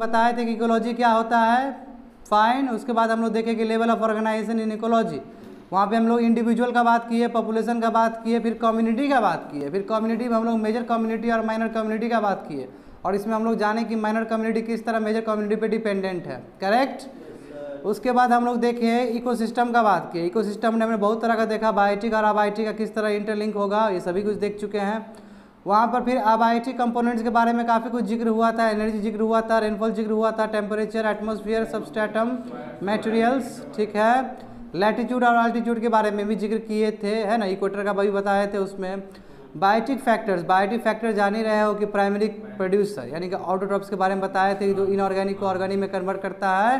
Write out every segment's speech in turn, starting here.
बताए थे कि इकोलॉजी क्या होता है? फाइन उसके बाद हम लोग देखेंगे level of organisation in ecology वहाँ पे हम लोग इंडिविजुअल का बात किए पॉपुलेशन का बात किए फिर कम्युनिटी का बात किए. फिर कम्युनिटी में हम लोग मेजर कम्युनिटी और माइनर कम्युनिटी का बात किए. और इसमें हम लोग जाने कि माइनर कम्युनिटी किस तरह मेजर कम्युनिटी पे डिपेंडेंट है. करेक्ट yes, उसके बाद हम लोग देखे इकोसिस्टम का बात किए. इकोसिस्टम ने हमने बहुत तरह का देखा. बायोटिक और अबायोटिक का किस तरह इंटरलिंक होगा ये सभी कुछ देख चुके हैं. वहाँ पर फिर अब अबायोटिक कंपोनेंट्स के बारे में काफ़ी कुछ ज़िक्र हुआ था एनर्जी ज़िक्र हुआ था रेनफॉल ज़िक्र हुआ था टेम्परेचर एटमोसफियर सबस्टेटम मटेरियल्स ठीक है? लैटिट्यूड और अल्टीट्यूड के बारे में भी ज़िक्र किए थे, है ना? इक्वेटर का भी बताए थे उसमें। बायोटिक फैक्टर्स बायोटिक फैक्टर जान ही रहे हो कि प्राइमरी प्रोड्यूसर यानी कि ऑटोट्रॉप्स के बारे में बताए थे जो इनऑर्गेनिक को ऑर्गेनिक में कन्वर्ट करता है,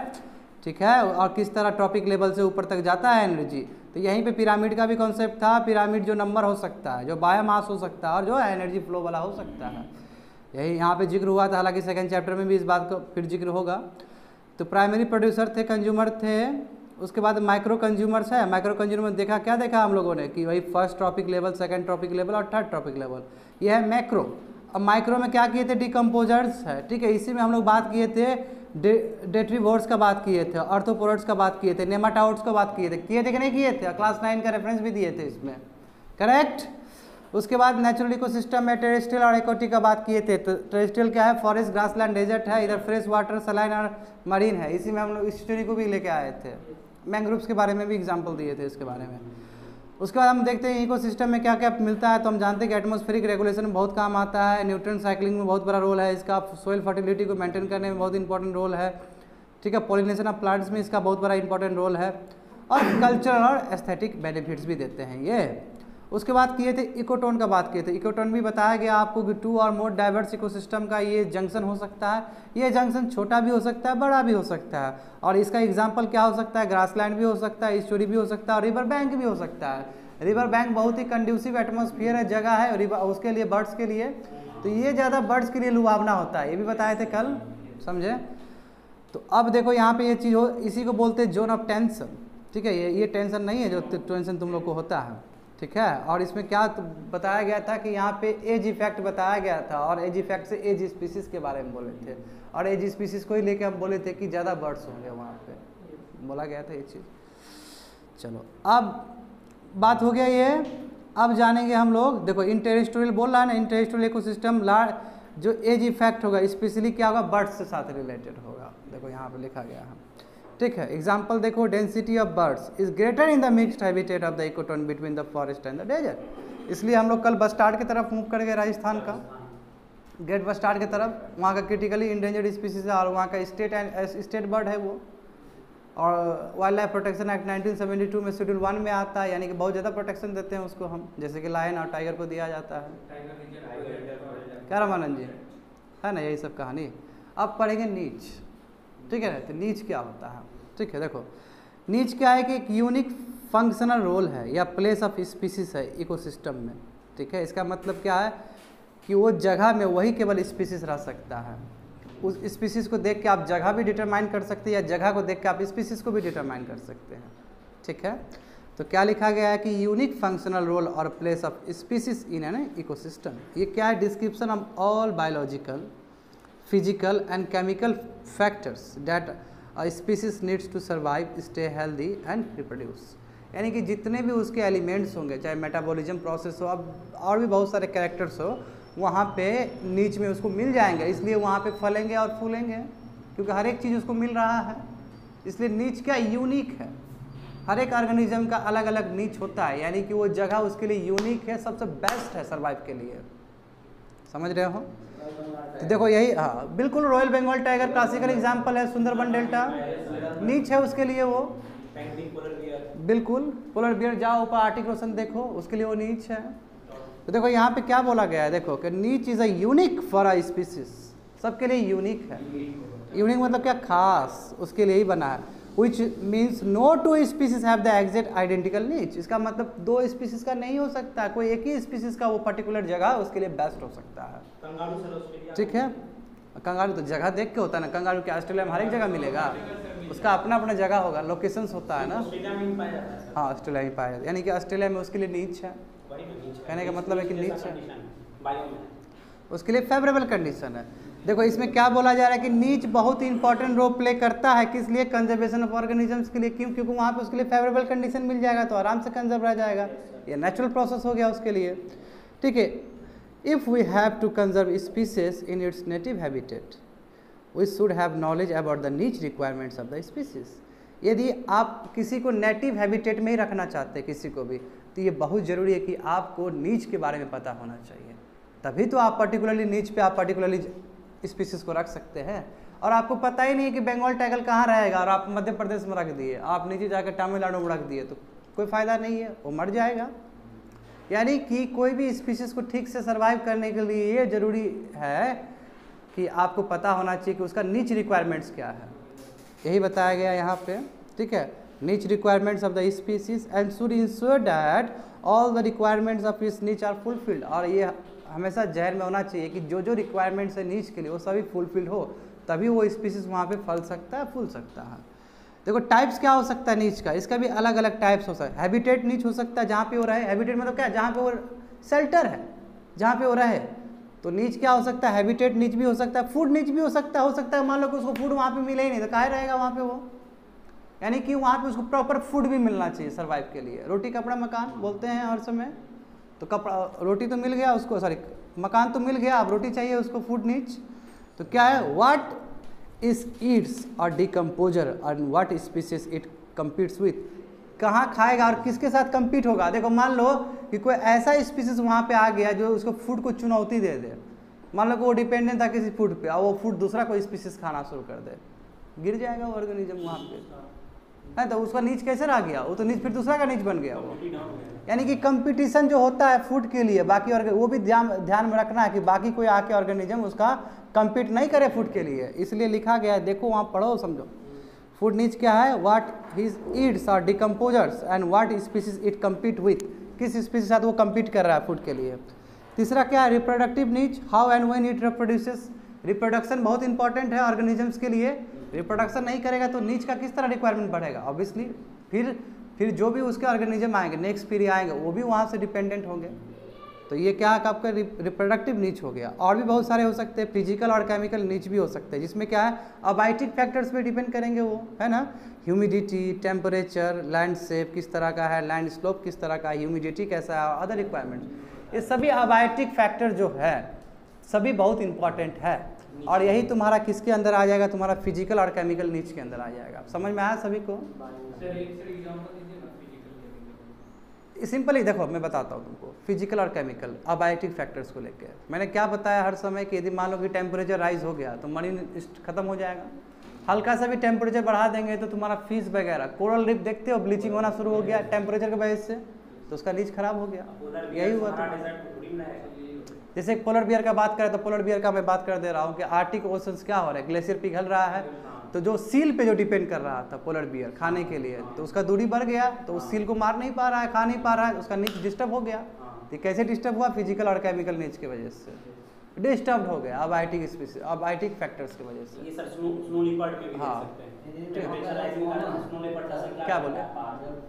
ठीक है? और किस तरह ट्रॉपिक लेवल से ऊपर तक जाता है एनर्जी तो यहीं पे पिरामिड का भी कॉन्सेप्ट था पिरामिड जो नंबर हो सकता है, जो बायोमास हो सकता है और जो एनर्जी फ्लो वाला हो सकता है। यही यहाँ पे ज़िक्र हुआ था, हालाँकि सेकंड चैप्टर में भी इस बात का फिर ज़िक्र होगा। तो प्राइमरी प्रोड्यूसर थे कंज्यूमर थे, उसके बाद माइक्रो कंज्यूमर्स है। माइक्रो कंज्यूमर देखा, क्या देखा हम लोगों ने? कि वही first trophic level second trophic level और थर्ड ट्रॉपिक लेवल ये है मैक्रो अब माइक्रो में क्या किए थे? डिकम्पोजर्स है, ठीक है? इसी में हम लोग बात किए थे डेट्रीवोर्ड्स का बात किए थे अर्थोपोरोड्स का बात किए थे नेमाटाउट्स का बात किए थे। किए थे कि नहीं किए थे? क्लास नाइन का रेफरेंस भी दिए थे इसमें। करेक्ट उसके बाद नेचुरल इकोसिस्टम में टेरेस्ट्रियल और इकोटिक का बात किए थे। तो टेरेस्ट्रियल क्या है? फॉरेस्ट ग्रासलैंड डेजर्ट है। इधर फ्रेश वाटर सलाइन और मरीन है। इसी में हम लोग स्टोरी को भी लेके आए थे। मैंग्रोव्स के बारे में भी एग्ज़ाम्पल दिए थे इसके बारे में। उसके बाद हम देखते हैं इकोसिस्टम में क्या क्या मिलता है तो हम जानते हैं कि एटमोस्फेरिक रेगुलेशन में बहुत काम आता है न्यूट्रन साइकिलिंग में बहुत बड़ा रोल है, इसका सोयल फर्टिलिटी को मेंटेन करने में बहुत इंपॉर्टेंट रोल है, ठीक है? पॉलिनेशन ऑफ़ प्लांट्स में इसका बहुत बड़ा इंपॉर्टेंट रोल है, और कल्चरल और एस्थेटिक बेनिफिट्स भी देते हैं, ये। उसके बाद किए थे इकोटोन का बात किए थे। इकोटोन भी बताया गया आपको कि टू और मोर डाइवर्स इकोसिस्टम का ये जंक्शन हो सकता है। ये जंक्शन छोटा भी हो सकता है, बड़ा भी हो सकता है। और इसका एग्ज़ाम्पल क्या हो सकता है? ग्रासलैंड भी हो सकता है स्टोरी भी हो सकता है और रिवर बैंक भी हो सकता है। रिवर बैंक बहुत ही कंड्यूसिव एटमोसफियर है, जगह है उसके लिए बर्ड्स के लिए। तो ये ज़्यादा बर्ड्स के लिए लुभावना होता है। ये भी बताए थे कल, समझे? तो अब देखो यहाँ पे ये चीज़ हो, इसी को बोलते हैं जोन ऑफ़ टेंशन ठीक है, ये ये टेंशन नहीं है जो टेंशन तुम लोग को होता है। ठीक है? और इसमें क्या बताया गया था कि यहाँ पे एज इफ़ेक्ट बताया गया था और एज इफ़ेक्ट से एज स्पीसीज के बारे में बोले थे। और एज स्पीसीज को ही लेके हम बोले थे कि ज़्यादा बर्ड्स होंगे वहाँ पे। बोला गया था ये चीज़। चलो, अब बात हो गया ये। अब जानेंगे हम लोग। देखो इंटेरिस्टोरियल बोल रहा है ना इंटेरिस्टोरियल इकोसिस्टम लार्ज जो एज इफ़ेक्ट होगा स्पेशली क्या होगा बर्ड्स के साथ रिलेटेड होगा। देखो, यहाँ पर लिखा गया है। ठीक है। एग्ज़ाम्पल देखो density of birds is greater in the mixed habitat of the ecotone between the forest and the desert इसलिए हम लोग कल बस्टार्ड की तरफ़ मूव कर गए राजस्थान का। ग्रेट बस्टार्ड की तरफ़। वहाँ का क्रिटिकली इंडेंजर्ड स्पीसीज है और वहाँ का स्टेट एंड स्टेट बर्ड है वो। और वाइल्ड लाइफ प्रोटेक्शन एक्ट 1972 में शेड्यूल वन में आता है, यानी कि बहुत ज़्यादा प्रोटेक्शन देते हैं उसको हम। जैसे कि लायन और टाइगर को दिया जाता है। क्या रामानंद जी? है ना, यही सब कहानी। अब पढ़ेंगे नीच। ठीक है तो नीच क्या होता है? ठीक है, देखो, नीच क्या है कि एक यूनिक फंक्शनल रोल है या प्लेस ऑफ़ स्पीसीज है इकोसिस्टम में। ठीक है? इसका मतलब क्या है कि वो जगह में वही केवल स्पीसीज रह सकता है। उस स्पीसीज को देख के आप जगह भी डिटरमाइन कर सकते हैं या जगह को देख के आप स्पीसीज को भी डिटरमाइन कर सकते हैं। ठीक है? तो क्या लिखा गया है कि यूनिक फंक्शनल रोल और place of species in an ecosystem ये क्या है? Description of all biological physical and chemical factors that species needs to survive stay healthy and reproduce यानी कि जितने भी उसके एलिमेंट्स होंगे, चाहे मेटाबॉलिज्म प्रोसेस हो, अब और भी बहुत सारे कैरेक्टर्स हो, वहाँ पे नीच में उसको मिल जाएँगे, इसलिए वहाँ पे फलेंगे और फूलेंगे, क्योंकि हर एक चीज़ उसको मिल रहा है। इसलिए नीच क्या यूनिक है? हर एक ऑर्गेनिज्म का अलग अलग नीच होता है, यानी कि वो जगह उसके लिए यूनिक है, सबसे बेस्ट है सर्वाइव के लिए। समझ रहे हो? तो देखो यही हाँ बिल्कुल royal Bengal tiger classical example है सुंदरबन डेल्टा नीच है उसके लिए वो। बिल्कुल पोलर बियर जाओ ऊपर आर्टिक रोशन देखो, उसके लिए वो नीच है। तो देखो यहाँ पे क्या बोला गया है, देखो, कि niche is a unique for a species सबके लिए यूनिक है। यूनिक मतलब क्या खास, उसके लिए ही बना है। Which means no two species have the exact identical niche. इसका मतलब दो स्पीसीज का नहीं हो सकता, कोई एक ही स्पीसीज का वो पर्टिकुलर जगह उसके लिए बेस्ट हो सकता है। ठीक है? कंगारू तो जगह देख के होता है ना कंगारू के ऑस्ट्रेलिया में हर एक जगह मिलेगा। उसका अपना अपना जगह होगा लोकेशंस होता है ना। हाँ ऑस्ट्रेलिया में पाया जाता है। यानी कि ऑस्ट्रेलिया में उसके लिए नीच है। कहने का मतलब है कि नीच है। उसके लिए फेवरेबल कंडीशन है। देखो इसमें क्या बोला जा रहा है कि नीच बहुत इंपॉर्टेंट रोल प्ले करता है। किस लिए? कंजर्वेशन ऑफ़ ऑर्गेनिजम्स के लिए। क्यों? क्योंकि वहाँ पे उसके लिए फेवरेबल कंडीशन मिल जाएगा तो आराम से कंजर्व रह जाएगा। ये नेचुरल प्रोसेस हो गया उसके लिए। ठीक है? If we have to conserve species in its native habitat we should have knowledge about the niche requirements of the species यदि आप किसी को नेटिव हैबिटेट में ही रखना चाहते हैं, किसी को भी तो ये बहुत ज़रूरी है कि आपको नीच के बारे में पता होना चाहिए। तभी तो आप पर्टिकुलरली नीच पे आप पर्टिकुलरली स्पीसीज को रख सकते हैं। और आपको पता ही नहीं है कि बंगाल टाइगर कहाँ रहेगा, और आप मध्य प्रदेश में रख दिए, आप नीचे जाकर तमिलनाडु में रख दिए तो कोई फ़ायदा नहीं है, वो मर जाएगा। यानी कि कोई भी स्पीसीज को ठीक से सर्वाइव करने के लिए ये ज़रूरी है कि आपको पता होना चाहिए कि उसका नीच रिक्वायरमेंट्स क्या है। यही बताया गया यहाँ पे, ठीक है? Niche requirements of the species and should ensure that all the requirements of इस नीच आर फुलफिल्ड और ये हमेशा जहर में होना चाहिए कि जो जो रिक्वायरमेंट्स है नीच के लिए वो सभी फुलफिल्ड हो, तभी वो स्पीसीज वहाँ पे फल सकता है, फूल सकता है। देखो टाइप्स क्या हो सकता है नीच का? इसका भी अलग अलग टाइप्स हो सकता है। हैबिटेट नीच हो सकता है, जहाँ पे वो रहे हैबिटेट मतलब क्या? जहाँ पे वो शेल्टर है, जहाँ पे वो रहे तो नीच क्या हो सकता है? हैबिटेट नीच भी हो सकता है फ़ूड नीच भी हो सकता है, हो सकता है, मान लो कि उसको फ़ूड वहाँ पे मिले ही नहीं तो कहा रहेगा वहाँ पे वो? यानी कि वहाँ पे उसको प्रॉपर फ़ूड भी मिलना चाहिए सर्वाइव के लिए। रोटी, कपड़ा, मकान बोलते हैं हर समय। तो कपड़ा, रोटी तो मिल गया उसको सॉरी मकान तो मिल गया, अब रोटी चाहिए उसको फ़ूड नीच। तो क्या है? वाट इज़ ईट्स और डिकम्पोजर और what species it competes with कहाँ खाएगा और किसके साथ कम्पीट होगा? देखो, मान लो कि कोई ऐसा स्पीसीज वहाँ पे आ गया जो उसको फ़ूड को चुनौती दे दे। मान लो कि वो डिपेंडेंट था किसी फ़ूड पे और वो फ़ूड दूसरा कोई स्पीसीज खाना शुरू कर दे। गिर जाएगा ऑर्गेनिज्म वहाँ पे। है तो उसका नीच कैसे रह गया? वो तो नीच फिर दूसरा का नीच बन गया वो। यानी कि कंपटीशन जो होता है फ़ूड के लिए बाकी और वो भी ध्यान ध्यान में रखना है कि बाकी कोई आके ऑर्गेनिज्म उसका कम्पीट नहीं करे फ़ूड के लिए। इसलिए लिखा गया है देखो वहाँ पढ़ो समझो। फ़ूड नीच क्या है? वाट हिज ईड्स और decomposers and what species it compete with किस स्पीसीज साथ वो कम्पीट कर रहा है फ़ूड के लिए? तीसरा क्या है? Reproductive niche. How and when it reproduces reproduction बहुत इंपॉर्टेंट है ऑर्गेनिजम्स के लिए। रिप्रोडक्शन नहीं करेगा तो नीच का किस तरह रिक्वायरमेंट बढ़ेगा? ऑब्वियसली फिर फिर जो भी उसके ऑर्गेनिज्म आएँगे नेक्स्ट पीढ़ी आएँगे, वो भी वहाँ से डिपेंडेंट होंगे। तो ये क्या आपका रिप्रोडक्टिव नीच हो गया? और भी बहुत सारे हो सकते हैं फ़िज़िकल और केमिकल नीच भी हो सकते हैं, जिसमें क्या है अबाइटिक फैक्टर्स पे डिपेंड करेंगे वो, है ना? ह्यूमिडिटी टेम्परेचर लैंड शेप किस तरह का है लैंड स्लोप किस तरह का है ह्यूमिडिटी कैसा है अदर रिक्वायरमेंट्स ये सभी अबाइटिक फैक्टर जो है, सभी बहुत इंपॉर्टेंट है। और यही तुम्हारा किसके अंदर आ जाएगा? तुम्हारा फ़िज़िकल और केमिकल नीच के अंदर आ जाएगा। समझ में आया सभी को? सिंपल ही देखो मैं बताता हूँ तुमको। फ़िज़िकल और केमिकल अबायोटिक फैक्टर्स को लेकर मैंने क्या बताया हर समय कि यदि मान लो कि टेम्परेचर राइज हो गया तो मरीन खत्म हो जाएगा। हल्का सा भी टेम्परेचर बढ़ा देंगे तो तुम्हारा फ़ीस वगैरह कोरल रिप देखते हो ब्लीचिंग होना शुरू हो गया टेम्परेचर की वजह से तो उसका नीच खराब हो गया। यही हुआ था जैसे पोलर बियर का बात करें तो पोलर बियर का मैं बात कर दे रहा हूँ कि आर्टिक ओशंस क्या हो रहा है? ग्लेशियर पिघल रहा है। तो जो सील पे जो डिपेंड कर रहा था पोलर बियर खाने के लिए तो उसका दूरी बढ़ गया तो उस सील को मार नहीं पा रहा है खा नहीं पा रहा है उसका नीच डिस्टर्ब हो गया। तो कैसे डिस्टर्ब हुआ? फ़िज़िकल और केमिकल नीच की वजह से। डिस्टर्ब हो गया अब आईटिक स्पीसी अब आईटिक फैक्टर्स की वजह से। ये सर स्नो स्नो लिपर्ड में भी हाँ। हैं। का क्या बोले?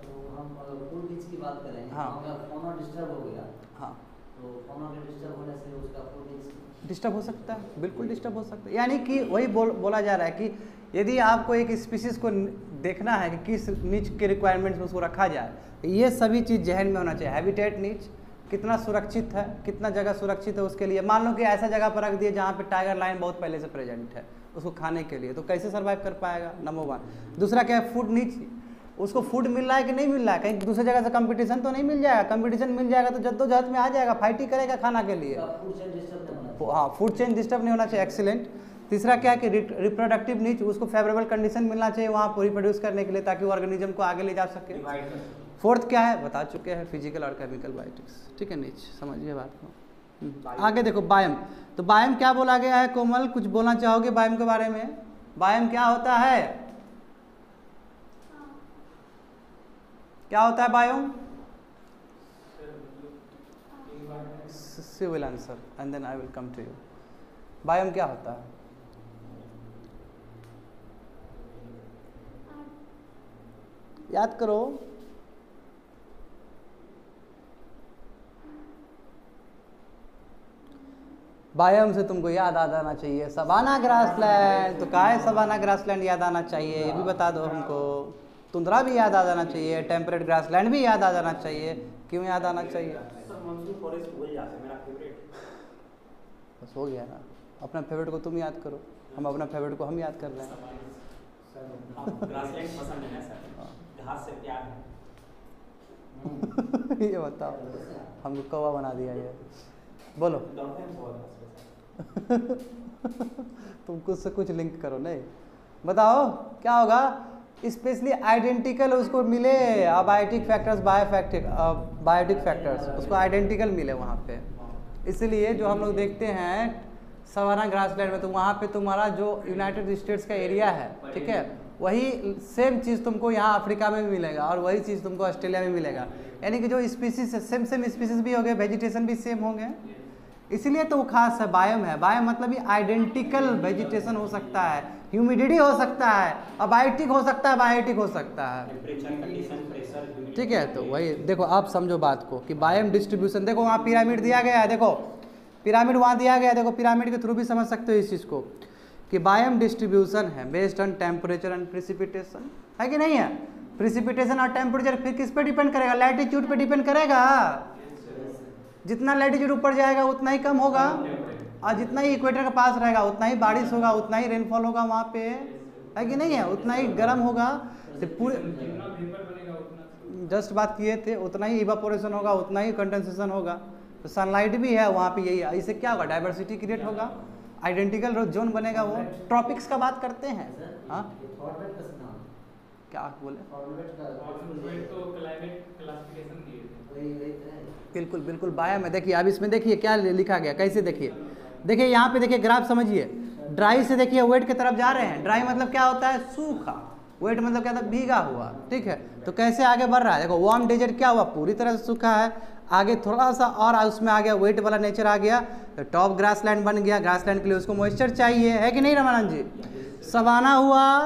तो हम अगर फ़ूड बीच की बात करें हाँ। डिस्टर्ब हो गया हाँ तो फोनो के डिस्टर्ब हो सकता। है बिल्कुल डिस्टर्ब हो सकता है। यानी कि वही बोल, बोला जा रहा है कि यदि आपको एक स्पीसीज को देखना है कि किस नीच के रिक्वायरमेंट्स में उसको रखा जाए तो ये सभी चीज़ जहन में होना चाहिए। हैबिटेट नीच, कितना सुरक्षित है, कितना जगह सुरक्षित है उसके लिए। मान लो कि ऐसा जगह पर रख दिए जहाँ पे टाइगर लाइन बहुत पहले से प्रेजेंट है, उसको खाने के लिए तो कैसे सर्वाइव कर पाएगा? नंबर वन दूसरा क्या है? फ़ूड नीच उसको फ़ूड मिल रहा है कि नहीं मिल रहा है? कहीं दूसरी जगह से कंपटीशन तो नहीं मिल जाएगा? कंपटीशन मिल जाएगा तो जद्दोजहद में आ जाएगा फाइट ही करेगा खाना के लिए। उसका फ़ूड चेन डिस्टर्ब नहीं होना चाहिए। हाँ फ़ूड चेन डिस्टर्ब नहीं होना चाहिए एक्सीलेंट तीसरा क्या है कि रिप्रोडक्टिव नीच उसको फेवरेबल कंडीशन मिलना चाहिए वहाँ पर रिप्रोड्यूस करने के लिए ताकि वो ऑर्गेनिज्म को आगे ले जा सके। फोर्थ क्या है? बता चुके हैं फ़िज़िकल और केमिकल बायोटिक्स ठीक है नीच समझिए बात को। हम्म, आगे देखो बायम तो बायम क्या बोला गया है कोमल? कुछ बोलना चाहोगे बायम के बारे में? बायम क्या होता है? क्या होता है biome see will answer and then I will come to you biome क्या होता है? याद करो। बायोम से तुमको याद आ जाना चाहिए। Savanna grassland. तो का है सबाना ग्रासलैंड? याद आना चाहिए। ये भी बता दो हमको। तुंद्रा भी याद आ जाना चाहिए टेम्परेट ग्रासलैंड भी याद आ जाना चाहिए। क्यों याद आना चाहिए? बस हो गया ना। अपना फेवरेट को तुम याद करो। हम अपना फेवरेट को हम याद कर रहे हैं। ग्रासलैंड पसंद है ना सर? घास से प्यार ये बताओ। हमको कौवा बना दिया ये। बोलो। तुम कुछ से कुछ लिंक करो नहीं? बताओ क्या होगा? स्पेशली आइडेंटिकल उसको मिले अबायोटिक फैक्टर्स बायोफैक्टिक बायोटिक फैक्टर्स उसको आइडेंटिकल मिले वहाँ पे। इसलिए जो हम लोग देखते हैं सवाना ग्रासलैंड में तो वहाँ पे तुम्हारा जो यूनाइटेड स्टेट्स का एरिया है, ठीक है, वही सेम चीज़ तुमको यहाँ अफ्रीका में भी मिलेगा और वही चीज़ तुमको ऑस्ट्रेलिया में मिलेगा। यानी कि जो स्पीसीज सेम सेम स्पीसीज भी हो गए वेजिटेशन भी सेम होंगे। इसीलिए तो वो खास है बायोम है। बायोम मतलब ये आइडेंटिकल वेजिटेशन हो सकता है। ह्यूमिडिटी हो सकता है अबायोटिक हो सकता है बायोटिक हो सकता है। ठीक है तो वही देखो आप समझो बात को कि बायोम डिस्ट्रीब्यूशन देखो वहाँ पिरामिड दिया गया है देखो पिरामिड वहाँ दिया गया है देखो पिरामिड के थ्रू भी समझ सकते हो इस चीज़ को कि बायोम डिस्ट्रीब्यूशन है based on temperature and precipitation है कि नहीं है? प्रिसिपिटेशन और टेम्परेचर फिर किस पे डिपेंड करेगा? लैटिट्यूड पे डिपेंड करेगा। जितना लैटिट्यूड ऊपर जाएगा उतना ही कम होगा। और जितना ही इक्वेटर के पास रहेगा, उतना ही बारिश होगा, उतना ही रेनफॉल होगा वहाँ पे। है कि नहीं है? उतना ही गर्म होगा। तो पूरे जस्ट बात किए थे, उतना ही इवापोरेशन होगा, उतना ही कंडेंसेशन होगा। तो सनलाइट भी है, वहाँ पे यही है। इससे क्या होगा? डाइवर्सिटी क्रिएट होगा। आइडेंटिकल जोन बनेगा वो। ट्रॉपिक्स का बात करते हैं। हाँ? क्या बोले? बिल्कुल बिल्कुल, बाया में देखिए। अब इसमें देखिए क्या लिखा गया, कैसे देखिए? देखिए, यहाँ पे देखिए ग्राफ समझिए। ड्राई से देखिए वेट की तरफ़ जा रहे हैं। ड्राई मतलब क्या होता है? सूखा। वेट मतलब क्या था? भीगा हुआ। ठीक है? तो कैसे आगे बढ़ रहा है? देखो वार्म डेजर्ट क्या हुआ? पूरी तरह से सूखा है। आगे थोड़ा सा और उसमें आ गया वेट वाला नेचर आ गया। तो टॉप ग्रासलैंड बन गया। ग्रासलैंड के लिए उसको मॉइस्चर चाहिए। है कि नहीं, रमानंद जी? सवाना हुआ।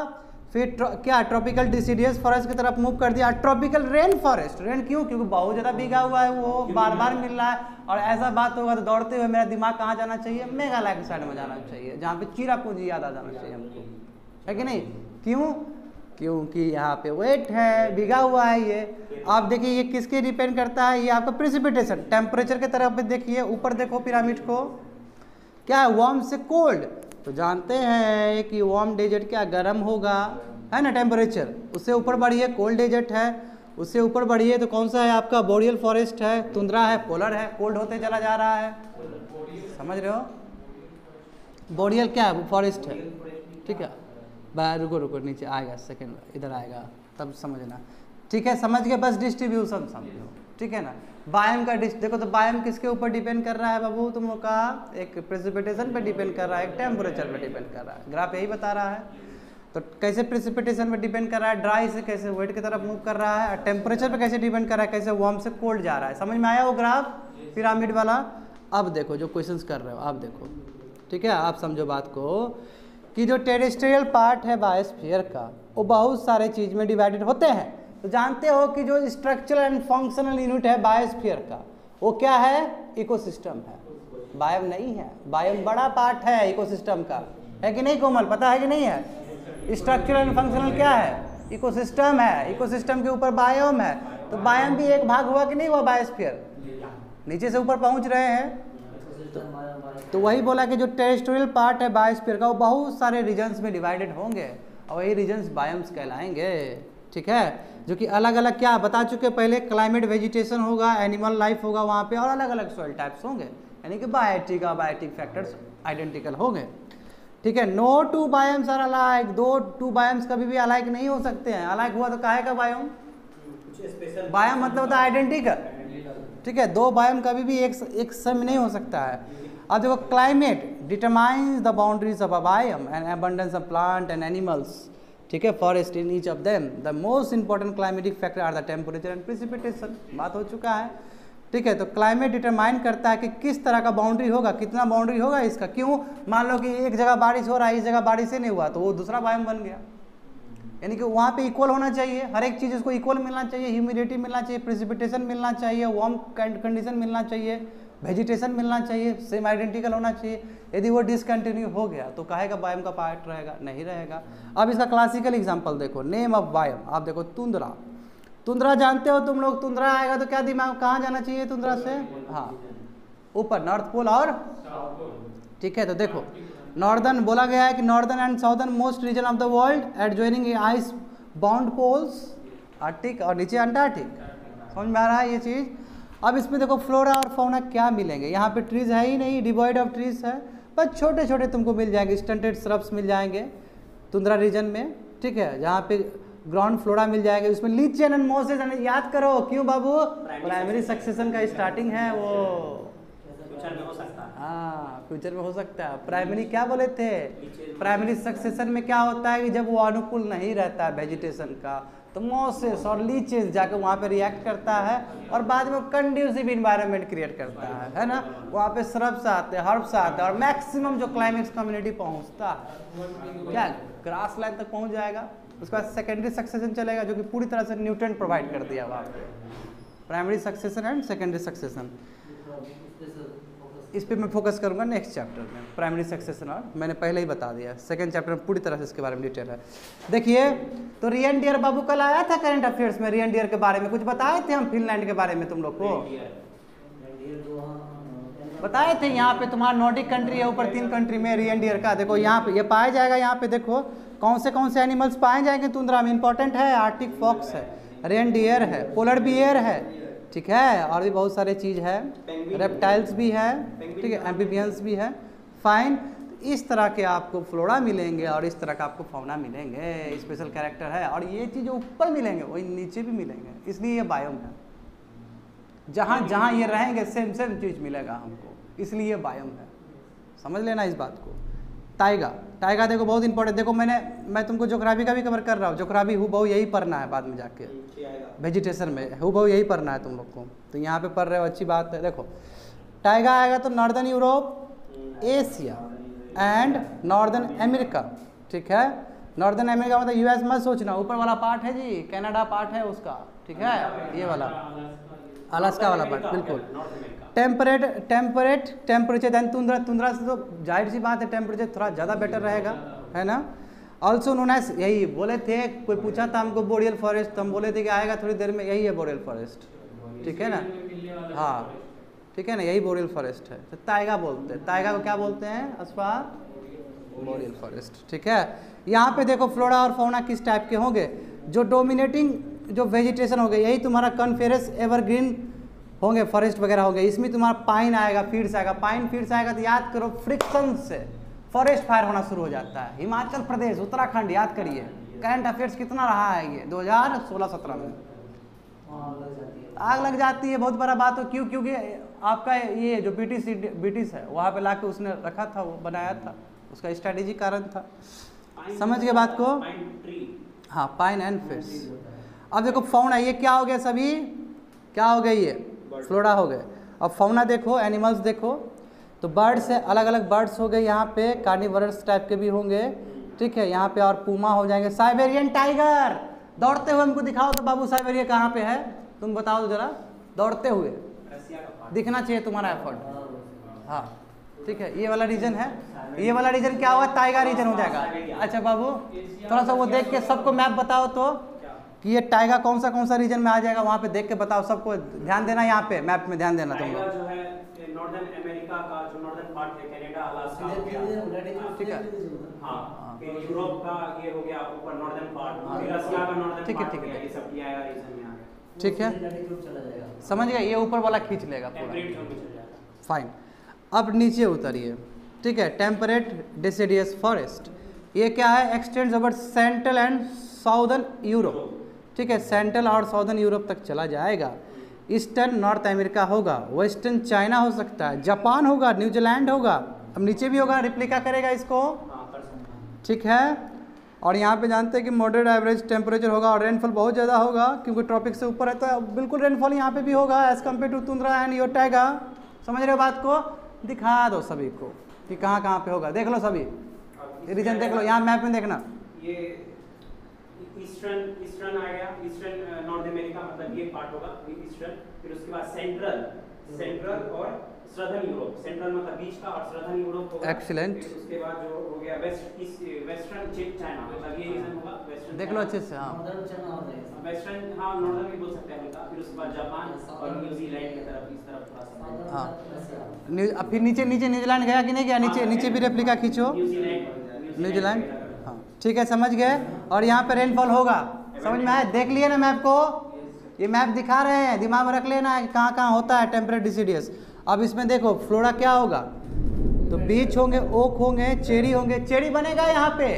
फिर क्या ट्रॉपिकल डिसीडियस फॉरेस्ट की तरफ़ मूव कर दिया। ट्रॉपिकल रेन फॉरेस्ट रेन क्यों? क्योंकि बहुत ज़्यादा बिगा हुआ है वो बार बार मिल रहा है। और ऐसा बात होगा तो दौड़ते हुए मेरा दिमाग कहाँ जाना चाहिए? मेघालय के साइड में जाना चाहिए जहाँ पे चीरा पूंजी याद आ जाना चाहिए हमको। है कि नहीं? क्यों? क्योंकि यहाँ पे वेट है भीगा हुआ है ये। आप देखिए ये किसके डिपेंड करता है? ये आपका प्रिसिपिटेशन टेम्परेचर के तरफ़ देखिए ऊपर देखो पिरामिड को। क्या है? वार्म से कोल्ड तो जानते हैं कि वार्म डेजर्ट क्या गर्म होगा? है ना टेम्परेचर उससे ऊपर बढ़िए कोल्ड डेजर्ट है। उससे ऊपर बढ़िए तो कौन सा है आपका? बोरियल फॉरेस्ट है तुंद्रा है पोलर है कोल्ड होते चला जा रहा है। समझ रहे हो? बोरियल क्या है? फॉरेस्ट है। ठीक है। बाहर रुको रुको, नीचे आएगा सेकेंड इधर आएगा। तब समझना। ठीक है, समझ के बस डिस्ट्रीब्यूशन समझो। ठीक है ना? बायम का डिस देखो तो बायम किसके ऊपर डिपेंड कर रहा है बाबू? तुम लोग का एक प्रेसिपिटेशन पे डिपेंड कर रहा है, एक टेम्परेचर पे डिपेंड कर रहा है। ग्राफ यही बता रहा है। तो कैसे प्रेसिपिटेशन पे डिपेंड कर रहा है? ड्राई से कैसे वेट की तरफ़ मूव कर रहा है? और टेम्परेचर पे कैसे डिपेंड कर रहा है? कैसे वार्म से कोल्ड जा रहा है? समझ में आया वो ग्राफ पिरामिड वाला? अब देखो, जो क्वेश्चंस कर रहे हो, आप देखो। ठीक है? आप समझो बात को। कि जो टेरेस्ट्रियल पार्ट है बायोस्फीयर का, वो बहुत सारे चीज़ में डिवाइडेड होते हैं। तो जानते हो कि जो स्ट्रक्चरल एंड फंक्शनल यूनिट है बायोस्फीयर का, वो क्या है? इकोसिस्टम है। बायोम नहीं है। बायोम बड़ा पार्ट है इकोसिस्टम का। है कि नहीं कोमल? पता है कि नहीं है? स्ट्रक्चरल एंड फंक्शनल क्या है? इकोसिस्टम है। इकोसिस्टम के ऊपर बायोम है। तो बायोम भी एक भाग हुआ कि नहीं हुआ बायोस्फीयर नीचे से ऊपर पहुँच रहे हैं। हमारा तो वही बोला कि जो टेरेस्ट्रियल पार्ट है बायोस्फीयर का, वो बहुत सारे रीजन्स में डिवाइडेड होंगे। और वही रीजन्स बायोम्स कहलाएँगे। ठीक है? जो कि अलग अलग क्या? बता चुके पहले क्लाइमेट वेजिटेशन होगा एनिमल लाइफ होगा वहाँ पे और अलग अलग सॉइल टाइप्स होंगे। यानी कि बायोटिक बायोटिक फैक्टर्स आइडेंटिकल होंगे। ठीक है? No two biomes are alike दो टू बायोम्स कभी भी अलाइक नहीं हो सकते हैं। अलाइक हुआ तो काहे का बायोम बायोम मतलब होता है आइडेंटिकल ठीक है? दो बायोम कभी भी एक एक सम नहीं हो सकता है। अब देखो climate determines the boundaries of a biome and abundance of plant and animals ठीक है forest in each of them the most important climatic factor are the temperature and precipitation बात हो चुका है। ठीक है तो क्लाइमेट डिटरमाइन करता है कि किस तरह का बाउंड्री होगा, कितना बाउंड्री होगा इसका। क्यों? मान लो कि एक जगह बारिश हो रहा है, इस जगह बारिश ही नहीं हुआ तो वो दूसरा बायोम बन गया। यानी कि वहाँ पे इक्वल होना चाहिए। हर एक चीज़ उसको इक्वल मिलना चाहिए ह्यूमिडिटी मिलना चाहिए प्रिसिपिटेशन मिलना चाहिए वार्म कंडीशन मिलना चाहिए। वेजिटेशन मिलना चाहिए सेम आइडेंटिकल होना चाहिए। यदि वो डिसकंटिन्यू हो गया तो कहेगा बायम का पार्ट रहेगा, नहीं रहेगा। अब इसका क्लासिकल एग्जांपल देखो नेम ऑफ़ बायम आप देखो तुंद्रा तुंद्रा जानते हो तुम लोग? तुंद्रा आएगा तो क्या दिमाग, कहाँ जाना चाहिए तुंद्रा से? हाँ। ऊपर नॉर्थ पोल और ठीक है तो देखो नॉर्दर्न बोला गया है कि northern and southern most region of the world adjoining ice bound poles Arctic और नीचे अंटार्कटिक समझ में आ रहा है ये चीज़? अब इसमें देखो फ्लोरा और फौना क्या मिलेंगे? यहाँ पे ट्रीज है ही नहीं डिवॉइड ऑफ़ ट्रीज है। बस छोटे छोटे तुमको मिल जाएँगे स्टंटेड श्रब्स मिल जाएँगे तुंद्रा रीजन में ठीक है? जहाँ पे ग्राउंड फ्लोरा मिल जाएगा। उसमें लीचन एंड मोसेस याद करो क्यों बाबू? प्राइमरी सक्सेशन का स्टार्टिंग है वो। हो सकता है। हाँ फ्यूचर में हो सकता है। प्राइमरी क्या बोले थे? प्राइमरी सक्सेशन में क्या होता है कि जब वो अनुकूल नहीं रहता है वेजिटेशन का तो मोसेस और लीचेस जाकर वहाँ पे रिएक्ट करता है और बाद में कंड्यूसिव इन्वायरमेंट क्रिएट करता है है ना? वहाँ पे श्रब्स आते हैं हर्ब्स आते हैं और मैक्सिमम जो क्लाइमेक्स कम्युनिटी पहुँचता है, क्या ग्रास लाइन तक पहुँच जाएगा? उसके बाद सेकेंडरी सक्सेशन चलेगा जो कि पूरी तरह से न्यूट्रेंट प्रोवाइड कर दिया वहाँ पे। Primary succession and secondary succession इस पे मैं फोकस करूँगा नेक्स्ट चैप्टर में प्राइमरी सक्सेशन और मैंने पहले ही बता दिया सेकंड चैप्टर में पूरी तरह से इसके बारे में डिटेल है। देखिए तो रियन डियर बाबू कल आया था करंट अफेयर्स में रियन डियर के बारे में कुछ बताए थे हम फिनलैंड के बारे में तुम लोग को? बताए थे, यहाँ पे तुम्हारा नॉर्डिक कंट्री है, ऊपर तीन कंट्री में रियन डियर का। देखो, यहाँ पे, ये पाया जाएगा, यहाँ पे देखो, कौन से कौन से एनिमल्स पाए जाएँगे, तुंद्रा में इंपॉर्टेंट है आर्टिक फॉक्स है रेन डियर है पोलर बियर है ठीक है? और भी बहुत सारे चीज़ है। रेप्टाइल्स भी है। ठीक है? भी। एम्फीबियंस भी है। फाइन इस तरह के आपको फ्लोरा मिलेंगे और इस तरह का आपको फौना मिलेंगे। स्पेशल कैरेक्टर है। और ये चीज़ ऊपर मिलेंगे वही नीचे भी मिलेंगे। इसलिए ये बायोम है। जहाँ जहाँ ये रहेंगे सेम सेम चीज़ मिलेगा हमको। इसलिए ये बायोम है। समझ लेना इस बात को। टाइगा टाइगा देखो बहुत इंपॉर्टेंट देखो मैंने मैं तुमको जोग्राफी का भी कवर कर रहा हूँ जोग्राफी हु बहु यही पढ़ना है बाद में जाके। वेजिटेशन में हु बहु यही पढ़ना है तुम लोग को। तो यहाँ पे पढ़ रहे हो अच्छी बात है देखो। टाइगा आएगा तो northern Europe Asia and northern America ठीक है? नॉर्दर्न अमेरिका मतलब यूएस मत सोचना ऊपर वाला पार्ट है जी कनाडा पार्ट है उसका ठीक है? ये वाला। अलास्का वाला पार्ट बिल्कुल। Temperate temperate temperature than tundra tundra से तो ज़ाहिर सी बात है टेम्परेचर थोड़ा ज़्यादा बेटर रहेगा, है ना? ऑल्सो नोन यही बोले थे, कोई पूछा था हमको बोरियल फॉरेस्ट तो हम बोले थे कि आएगा थोड़ी देर में, यही है बोरियल फॉरेस्ट ठीक है ना? हाँ ठीक है ना? यही बोरियल फॉरेस्ट है। तो ताइगा बोलते हैं। ताइगा को क्या बोलते हैं अस्पार बोरियल फॉरेस्ट ठीक है? यहाँ पे देखो फ्लोरा और फोना किस टाइप के होंगे? जो डोमिनेटिंग जो वेजिटेशन होंगे यही तुम्हारा कन्फेरस एवरग्रीन होंगे फॉरेस्ट वगैरह होंगे इसमें तुम्हारा पाइन आएगा फीड्स आएगा। पाइन फीड्स आएगा तो याद करो फ्रिक्शन से फॉरेस्ट फायर होना शुरू हो जाता है। हिमाचल प्रदेश उत्तराखंड याद करिए करंट अफेयर्स कितना रहा है ये? 2016-17 में। आग लग जाती है बहुत बड़ा बात हो। क्यों? क्योंकि आपका ये जो ब्रिटिश ब्रिटिश है वहाँ पे लाके उसने रखा था वो बनाया था। उसका स्ट्रैटेजी कारण था। समझ गए बात को? हाँ पाइन एंड फ़िश अब देखो फौना ये क्या हो गया सभी? क्या हो गया ये? फ्लोरा हो गए। अब फौना देखो एनिमल्स देखो तो बर्ड्स है अलग अलग बर्ड्स हो गए। यहाँ पे कार्निवरस टाइप के भी होंगे, ठीक है? यहाँ पे और पूमा हो जाएँगे। साइबेरियन टाइगर दौड़ते हुए हमको दिखाओ तो बाबू साइबेरिया कहाँ पे है? तुम बताओ जरा। दौड़ते हुए। दिखना चाहिए तुम्हारा एफर्ट हाँ ठीक है? ये वाला रीजन है। ये वाला रीजन क्या होगा टाइगर रीजन हो जाएगा। अच्छा बाबू, थोड़ा सा वो देख के सबको मैप बताओ तो। कि ये टाइगर कौन सा कौन सा रीजन में आ जाएगा वहाँ पे देख के बताओ सबको ध्यान देना यहाँ पे मैप में ध्यान देना तुम लोग जो है नॉर्दर्न अमेरिका का जो नॉर्दर्न पार्ट है कनाडा अलास्का हो गया। ठीक है। हाँ फिर यूरोप का ये हो गया ऊपर नॉर्दर्न पार्ट फिर रसिया का नॉर्दर्न ठीक है, ठीक है, गया ये सब किया रीजन में आ गया ठीक चला जाएगा। समझ गए? ये ऊपर वाला खींच लेगा पूरा। फाइन अब नीचे उतरिए। ठीक है टेम्परेट डेसिडियस फॉरेस्ट ये क्या है? Extend over central and southern Europe ठीक है सेंट्रल और साउदर्न यूरोप तक चला जाएगा। ईस्टर्न नॉर्थ अमेरिका होगा वेस्टर्न चाइना हो सकता है जापान होगा न्यूजीलैंड होगा। अब नीचे भी होगा रिप्लिका करेगा इसको। ठीक है? और यहाँ पे जानते हैं कि मॉडरेट एवरेज टेम्परेचर होगा और रेनफॉल बहुत ज़्यादा होगा क्योंकि ट्रॉपिक से ऊपर है तो बिल्कुल रेनफॉल यहाँ पे भी होगा as compare to tundra and your taiga समझ रहे हो बात को? दिखा दो सभी को कि कहाँ कहाँ पे होगा। देख लो सभी। रीजन देख लो यहाँ मैप में देखना। ये ईस्टर्न ईस्टर्न आ गया ईस्टर्न नॉर्थ अमेरिका मतलब ये पार्ट होगा ईस्टर्न फिर उसके बाद सेंट्रल सेंट्रल और सदर्न यूरोप सेंट्रल मतलब बीच का और सदर्न यूरोप होगा. फिर उसके बाद जो हो गया वेस्ट वेस्टर्न चाइना मतलब ये रीजन होगा वेस्टर्न देख लो अच्छे से हाँ। नॉर्दर्न चाइना हो जाएगा। वेस्टर्न हाँ नॉर्दर्न भी बोल सकते हैं हल्का। फिर उसके बाद जापान और न्यूजीलैंड की तरफ़ इस तरफ़ थोड़ा सा। हाँ। फिर नीचे नीचे न्यूजीलैंड गया कि नहीं गया? नीचे नीचे भी रेप्लिका खींचो। न्यूजीलैंड न्यूजीलैंड हाँ ठीक है समझ गए? और यहाँ पे रेनफॉल होगा। समझ में आया? देख लिए ना मैप को? ये मैप दिखा रहे हैं। दिमाग में रख लेना कि कहाँ कहाँ होता है टेम्परेट डिसीडियस अब इसमें देखो फ्लोरा क्या होगा? तो बीच होंगे ओक होंगे चेरी होंगे। चेरी बनेगा यहाँ पे?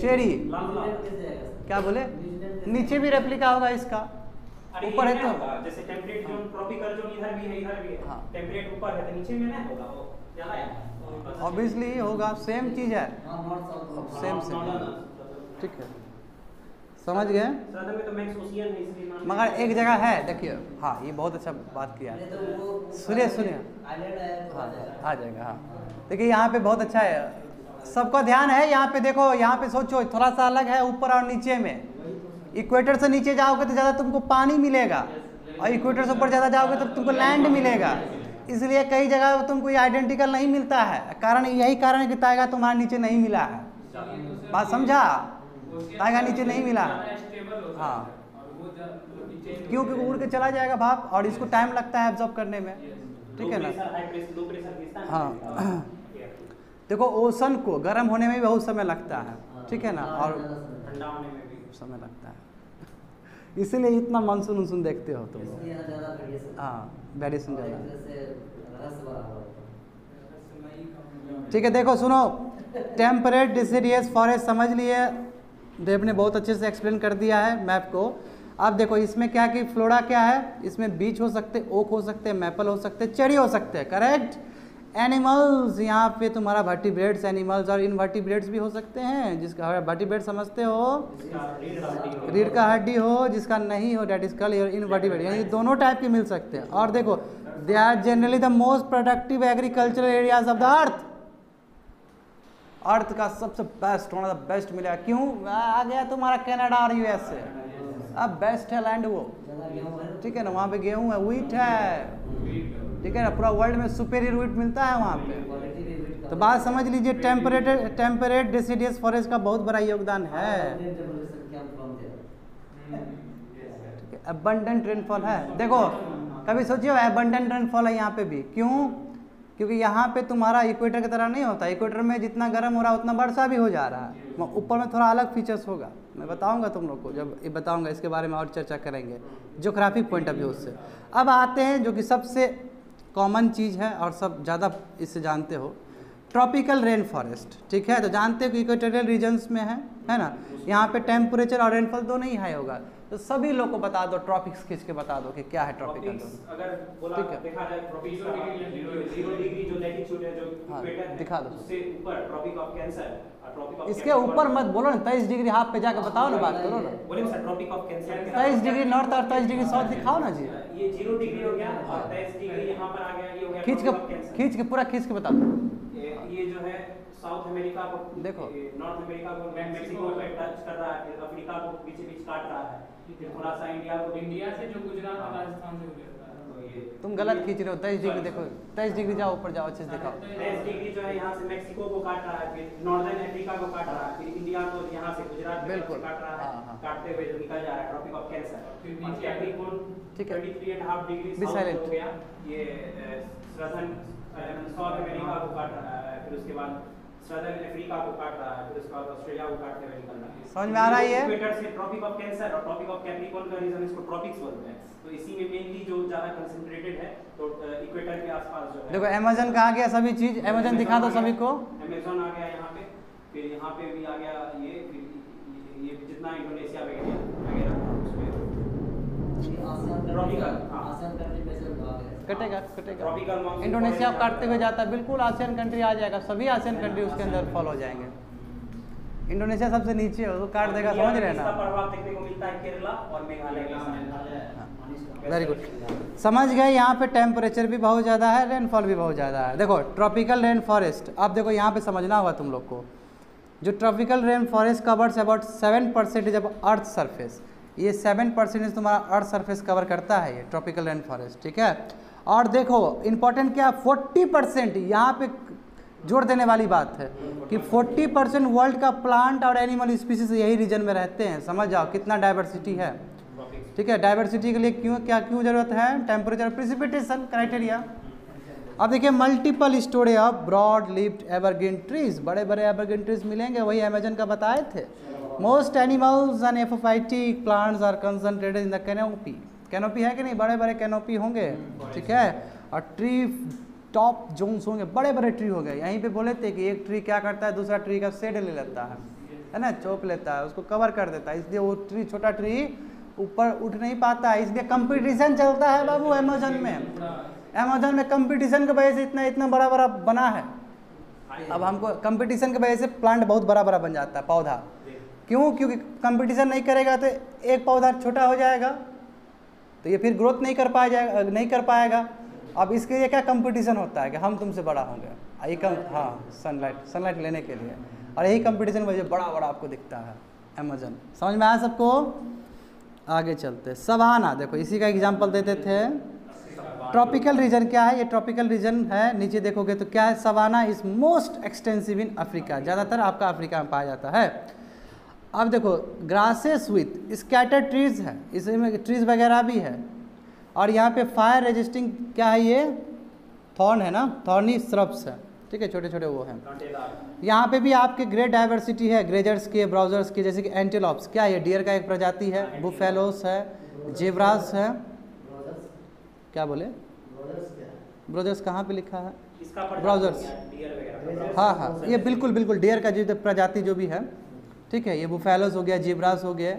चेरी? क्या बोले? नीचे भी रेप्लिका होगा इसका। ऊपर है है तो। जैसे टेम्परेट जोन ट्रॉपिकल जोन इधर भी है इधर भी है। हाँ। टेम्परेट ऊपर है तो नीचे में ना? होगा वो। है ऑब्वियसली होगा सेम चीज़ है। सेम सेम ठीक है। समझ गए? मगर एक जगह है देखिए। हाँ ये बहुत अच्छा बात किया सुनिए, सुनिए। हाँ आ जाएगा हाँ। देखिए यहाँ पे बहुत अच्छा है। सबका ध्यान है यहाँ पे देखो यहाँ पे सोचो थोड़ा सा अलग है ऊपर और नीचे में। इक्वेटर से नीचे जाओगे तो ज़्यादा तुमको पानी मिलेगा। और इक्वेटर से ऊपर ज़्यादा जाओगे तो तुमको लैंड मिलेगा। इसलिए कई जगह तुमको ये आइडेंटिकल नहीं मिलता है। कारण यही कारण है कि ताइगा तुम्हारे नीचे नहीं मिला है। बात समझा? ताइगा नीचे नहीं मिला। है। क्योंकि उड़ के चला जाएगा भाप और इसको टाइम लगता है एब्जॉर्ब करने में। ठीक है ना? है। देखो ओसन को गर्म होने में भी बहुत समय लगता है। ठीक है ना? और ठंडा होने में भी। समय लगता है। इसीलिए इतना मानसून उनसून देखते हो तुम। लोग हाँ वेरिएशन ज़्यादा। ठीक है देखो सुनो। टेम्परेट डिसीडियस फॉरेस्ट समझ लिए। देव ने बहुत अच्छे से एक्सप्लेन कर दिया है मैप को। अब देखो इसमें क्या कि फ्लोरा क्या है? इसमें बीच हो सकते ओक हो सकते हैं मैपल हो सकते हैं चेरी हो सकते हैं करेक्ट एनिमल्स यहाँ पे तुम्हारा वर्टिब्रेट्स एनिमल्स और इनवर्टिब्रेट्स भी हो सकते हैं, जिसका वर्टिब्रेट समझते हो। रीढ़ का हड्डी हो, जिसका नहीं हो डेट इज़ कल इनवर्टिब्रेट यानी दोनों टाइप के मिल सकते हैं। और देखो they are generally the most productive agricultural areas of the earth earth का सबसे बेस्ट होना द बेस्ट मिलेगा क्यों? आ गया तुम्हारा कनाडा और यूएस से अब बेस्ट है लैंड वो। ठीक है ना, वहाँ पे गेहूँ है व्हीट है। ठीक है ना? पूरा वर्ल्ड में सुपेरियर व्हीट मिलता है वहाँ पे। तो बात समझ लीजिए टेम्परेट टेम्परेट डिसीडियस फॉरेस्ट का बहुत बड़ा योगदान है। अबंडेंट रेनफॉल है देखो कभी सोचियो अबंडेंट रेनफॉल है यहाँ पे भी। क्यों? क्योंकि यहाँ पे तुम्हारा इक्वेटर की तरह नहीं होता। इक्वेटर में जितना गर्म हो रहा है उतना वर्षा भी हो जा रहा है। ऊपर में थोड़ा अलग फीचर्स होगा। मैं बताऊँगा तुम लोग को जब ये बताऊँगा इसके बारे में और चर्चा करेंगे। जोग्राफिक पॉइंट ऑफ़ व्यू से। अब आते हैं जो कि सबसे कॉमन चीज़ है और सब ज़्यादा इससे जानते हो। ट्रॉपिकल रेन फॉरेस्ट ठीक है? तो जानते हो कि इक्वेटोरियल रीजन्स में है है ना? यहाँ पे टेम्परेचर और रेनफॉल दोनों ही हाई होगा। तो सभी लोग को बता दो ट्रॉपिक्स खींच के बता दो कि क्या है ट्रॉपिकल अगर बोला ठीक है। देखा जाए tropics Zero degree latitude। Zero degree जो लैटिट्यूड है जो हाँ, इक्वेटर है दिखा दो। उससे ऊपर ट्रॉपिक ऑफ़ कैंसर और ट्रॉपिक ऑफ़ इसके ऊपर मत बोलो ना तेईस डिग्री हाफ़ पे जाके बताओ ना बात करो ना ट्रॉपिक ऑफ़ कैंसर तेईस डिग्री नॉर्थ और तेईस डिग्री साउथ दिखाओ ना जी ये ज़ीरो डिग्री हो गया और तेईस डिग्री यहाँ पर आ गया ये हो गया खींच के। खींच के पूरा खींच के बता दो ये जो है साउथ अमेरिका को देखो। नॉर्थ अमेरिका को मैक्सिको टच कर रहा है अफ्रीका को बीच बीच काट रहा है थोड़ा सा इंडिया को इंडिया से जो गुजरात और राजस्थान से गुजरता है तो ये तुम गलत खींच रहे हो तेईस डिग्री देखो तेईस डिग्री जाओ ऊपर जाओ अच्छे से दिखाओ तेईस डिग्री जो है यहाँ से मैक्सिको को काट रहा है फिर नॉर्दर्न अफ्रीका को काट रहा है फिर इंडिया को यहाँ से गुजरात की बिल्कुल। काट रहा हाँ, है हाँ। काटते हुए जो निकल जा रहा है ट्रॉपिक ऑफ़ कैंसर फिर नीचे ठीक है। 23 एंड हाफ़ डिग्री. हो गया ये अमेरिका को काट रहा है फिर उसके बाद सदर्न अफ्रीका को काट रहा है फिर उसके बाद ऑस्ट्रेलिया को काटते हुए निकल रहा है। समझ में आ रहा है ये? इक्वेटर से ट्रॉपिक ऑफ़ कैंसर और ट्रॉपिक ऑफ़ कैप्रिकॉर्न का रीजन इसको ट्रॉपिक्स बोलते हैं। तो इसी में मेनली जो ज़्यादा कंसंट्रेटेड है तो इक्वेटर के आसपास जो है। देखो अमेजन का आ गया? सभी चीज़ अमेजन दिखा दो सभी को। अमेजोन आ गया यहाँ पे। फिर यहाँ पे भी आ गया ये ये- जितना इंडोनेशिया वगैरह वगैरह उसमें। कंट्री हाँ। आसियान कंट्री में से भाग है कटेगा कटेगा। इंडोनेशिया काटते हुए जाता है बिल्कुल आसियान कंट्री आ जाएगा सभी आसियान कंट्री उसके अंदर फॉलो हो जाएँगे। इंडोनेशिया सबसे नीचे है वो काट देगा समझ रहे हैं ना? प्रभाव देखने को मिलता है केरला और मेघालय के साथ। वेरी गुड समझ गए यहाँ पे टेम्परेचर भी बहुत ज़्यादा है रेनफॉल भी बहुत ज़्यादा है। देखो ट्रॉपिकल रेन फॉरेस्ट अब देखो यहाँ पे समझना होगा तुम लोग को। जो tropical rain forest covers about seven percentage of earth surface ये सेवन परसेंटेज तुम्हारा अर्थ सरफेस कवर करता है ये ट्रॉपिकल रेन फॉरेस्ट ठीक है? और देखो इम्पोर्टेंट क्या फोर्टी परसेंट यहाँ पे जोड़ देने वाली बात है कि फोर्टी परसेंट वर्ल्ड का प्लांट और एनिमल स्पीसीज यही रीजन में रहते हैं। समझ जाओ कितना डाइवर्सिटी है। ठीक है डाइवर्सिटी के लिए क्यों, क्या, क्यों ज़रूरत है? टेम्परेचर प्रिसिपिटेशन क्राइटेरिया अब देखिए multiple storage of broad leaved evergreen trees बड़े बड़े एवरग्रीन ट्रीज मिलेंगे, वही अमेजन का बताए थे। Most animals and epiphytic plants are concentrated in the canopy canopy है कि नहीं? बड़े बड़े कैनोपी होंगे, ठीक है? और ट्री टॉप जोन्स होंगे बड़े बड़े ट्री हो गए। यहीं पे बोले थे कि एक ट्री क्या करता है? दूसरा ट्री का शेड ले लेता है है ना? चौप लेता है, उसको कवर कर देता है। इसलिए वो ट्री छोटा ट्री ऊपर उठ नहीं पाता है। इसलिए कंपटीशन चलता है बाबू अमेजोन में। अमेजन में कंपटीशन की वजह से इतना इतना बड़ा बड़ा बना है। अब हमको कंपटीशन की वजह से प्लांट बहुत बड़ा बड़ा बन जाता है, पौधा। क्यों? क्योंकि कंपटीशन नहीं करेगा तो एक पौधा छोटा हो जाएगा। तो ये फिर ग्रोथ नहीं कर पाया जाएगा नहीं कर पाएगा। अब इसके लिए क्या कंपटीशन होता है कि हम तुमसे बड़ा होंगे? ये कम हाँ सनलाइट सनलाइट लेने के लिए। और यही कंपटीशन से बड़ा बड़ा आपको दिखता है अमेजन समझ में आया सबको? आगे चलते। सवाना देखो, इसी का एग्ज़ाम्पल देते थे। ट्रॉपिकल रीजन क्या है? ये ट्रॉपिकल रीजन है, नीचे देखोगे तो क्या है? Savanna is most extensive in Africa ज़्यादातर आपका अफ्रीका में पाया जाता है। अब देखो ग्रासेस विथ स्कैटर ट्रीज है। इसमें ट्रीज वगैरह भी है। और यहाँ पे फायर रेजिस्टिंग क्या है ये? थॉर्न है ना? थॉर्नी श्रब्स है। ठीक है छोटे छोटे वो हैं। यहाँ पे भी आपके ग्रेट डाइवर्सिटी है। ग्रेजर्स के ब्राउजर्स के जैसे कि एंटीलॉप्स क्या है ये डियर का एक प्रजाति है? बुफेलोस है जेब्रास है। क्या बोले? ब्राउजर्स कहाँ पे लिखा है? ब्राउजर्स। है? हाँ हाँ। ये बिल्कुल बिल्कुल डियर का जो प्रजाति जो भी है। ठीक है ये बुफेलोस हो गया जीब्रास हो गया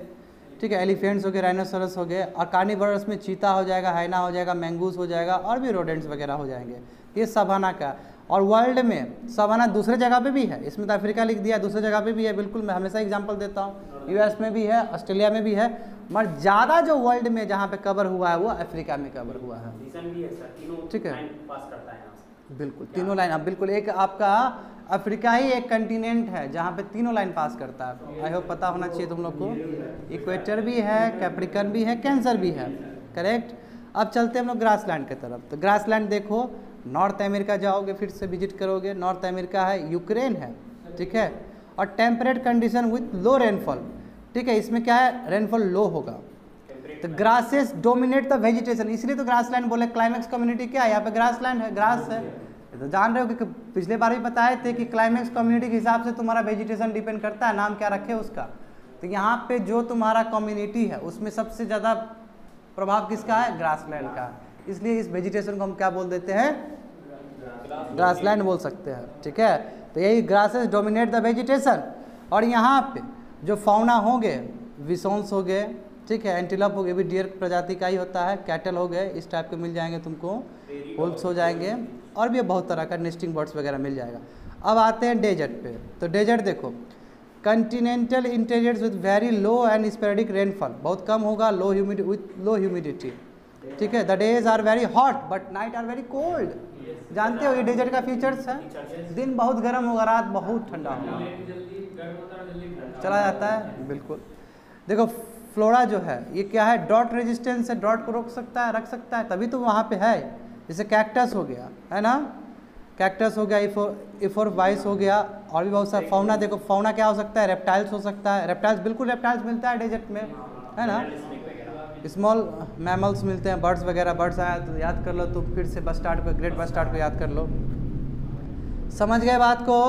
ठीक है एलिफेंट्स हो गए राइनोसरस हो गए और कार्निवरस में चीता हो जाएगा हाइना हो जाएगा मैंगूस हो जाएगा और भी रोडेंट्स वगैरह हो जाएँगे। ये सवाना का। और वर्ल्ड में सवाना दूसरे जगह पे भी है इसमें तो अफ्रीका लिख दिया दूसरे जगह पे भी है बिल्कुल मैं हमेशा एग्जांपल देता हूँ। यूएस में भी है ऑस्ट्रेलिया में भी है मगर ज़्यादा जो वर्ल्ड में जहाँ पे कवर हुआ है वो अफ्रीका में कवर हुआ है। है ठीक है। है बिल्कुल तीनों लाइन अब बिल्कुल एक आपका अफ्रीका ही एक कंटिनेंट है जहाँ पे तीनों लाइन पास करता है। आई होप पता होना चाहिए तुम लोग को। इक्वेटर भी है कैप्रिकन भी है कैंसर भी है। करेक्ट अब चलते हैं हम लोग ग्रासलैंड की तरफ़। तो ग्रासलैंड देखो नॉर्थ अमेरिका जाओगे फिर से विज़िट करोगे। नॉर्थ अमेरिका है यूक्रेन है ठीक है? और temperate condition with low rainfall ठीक है इसमें क्या है? रेनफॉल लो होगा। तो ग्रासेस डोमिनेट द वेजिटेशन इसलिए तो ग्रासलैंड बोले क्लाइमेक्स कम्युनिटी क्या है? यहाँ पे ग्रासलैंड है ग्रास है। तो जान रहे हो कि पिछले बार भी बताए थे कि क्लाइमेक्स कम्युनिटी के हिसाब से तुम्हारा वेजिटेशन डिपेंड करता है, नाम क्या रखे उसका? तो यहाँ पे जो तुम्हारा कम्युनिटी है, उसमें सबसे ज़्यादा प्रभाव किसका है? ग्रासलैंड का। इसलिए इस वेजिटेशन को हम क्या बोल देते हैं? ग्रासलैंड बोल सकते हैं, ठीक है? तो यही ग्रासेस डोमिनेट द वेजिटेशन और यहाँ पे जो फाउना होंगे विसोन्स हो गए ठीक है, एंटीलप हो गए भी डियर प्रजाति का ही होता है कैटल हो गए इस टाइप के मिल जाएँगे तुमको, होल्स हो जाएँगे, और भी बहुत तरह का नेस्टिंग बर्ड्स वगैरह मिल जाएगा। अब आते हैं डेजर्ट पे तो डेजर्ट देखो continental interiors with very low and sporadic rainfall बहुत कम होगा low humid with low humidity ठीक है the days are very hot but night are very cold जानते हो ये डेजर्ट का फीचर्स है? दिन बहुत गर्म होगा, रात बहुत ठंडा होगा। चला जाता है? बिल्कुल। देखो फ्लोरा जो है ये क्या है? डॉट रेजिस्टेंस है डॉट को रोक सकता है रख सकता है तभी तो वहाँ पे है। जैसे कैक्टस हो गया है ना? कैक्टस हो गया इफो इफोर वाइस हो गया और भी बहुत सारा फौना देखो फौना क्या हो सकता है? रेप्टाइल्स हो सकता है। रेप्टाइल्स बिल्कुल रेप्टाइल्स मिलता है डेजर्ट में है ना? स्मॉल मैमल्स मिलते हैं बर्ड्स वगैरह बर्ड्स आया तो याद कर लो तुम फिर से बस स्टार्ट को ग्रेट बस स्टार्ट को याद कर लो। समझ गए बात को?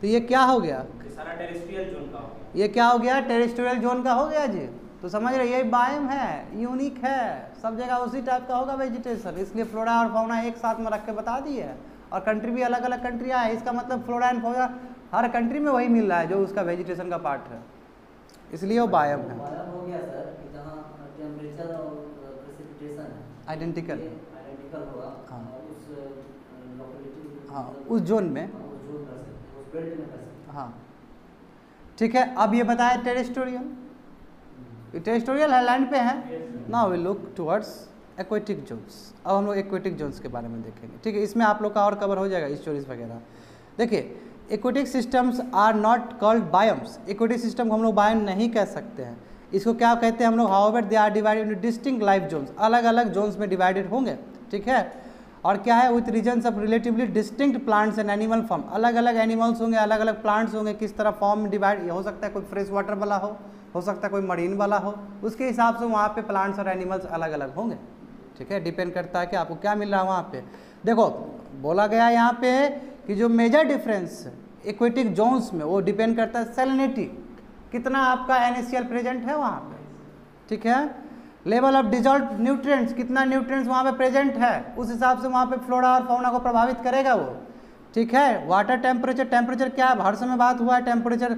तो ये क्या हो गया? सारा टेरेस्ट्रियल जोन का हो ये क्या हो गया? टेरिस्टोरियल जोन का हो गया जी। तो समझ रहे ये बायम है यूनिक है सब जगह उसी टाइप का होगा वेजिटेशन इसलिए फ्लोरा और फाउना एक साथ में रख के बता दिए है। और कंट्री भी अलग अलग कंट्रियाँ है इसका मतलब फ्लोरा एंड फाउना हर कंट्री में वही मिल रहा है जो उसका वेजिटेशन का पार्ट है। इसलिए वो बायम है। हो है। आइडेंटिकल हाँ। हाँ उस जोन में उस जोन कर सकते उस बेल्ट में कर सकते हाँ ठीक है? अब ये बताया टेरिस्टोरियल। टेरिस्टोरियल है लैंड पे है? ना we look towards aquatic zones अब हम लोग एक्वेटिक जोन्स के बारे में देखेंगे। ठीक है, इसमें आप लोग का और कवर हो जाएगा स्टोरीज वगैरह। देखिए aquatic systems are not called biomes aquatic system को हम लोग बायोम नहीं कह सकते हैं। इसको क्या कहते हैं हम लोग? However they are divided into distinct life zones अलग अलग जोन्स में डिवाइडेड होंगे। ठीक है? और क्या है with regions of relatively distinct plants and animal form अलग अलग एनिमल्स होंगे अलग अलग प्लांट्स होंगे, किस तरह फॉर्म डिवाइड हो सकता है कोई फ्रेश वाटर वाला हो हो सकता है कोई मरीन वाला हो, उसके हिसाब से वहाँ पे प्लांट्स और एनिमल्स अलग अलग होंगे। ठीक है डिपेंड करता है कि आपको क्या मिल रहा है वहाँ पे। देखो, बोला गया यहाँ पे कि जो मेजर डिफरेंस इक्वेटिक जोन्स में, वो डिपेंड करता है सेलिनिटी कितना आपका एन प्रेजेंट है वहाँ पे। ठीक है? लेवल ऑफ़ डिजॉल्व न्यूट्रिएंट्स, कितना न्यूट्रिएंट्स वहाँ पे प्रेजेंट है, उस हिसाब से वहाँ पे फ्लोरा और फौना को प्रभावित करेगा वो। ठीक है? वाटर टेम्परेचर टेम्परेचर क्या है? हर समय बात हुआ है टेम्परेचर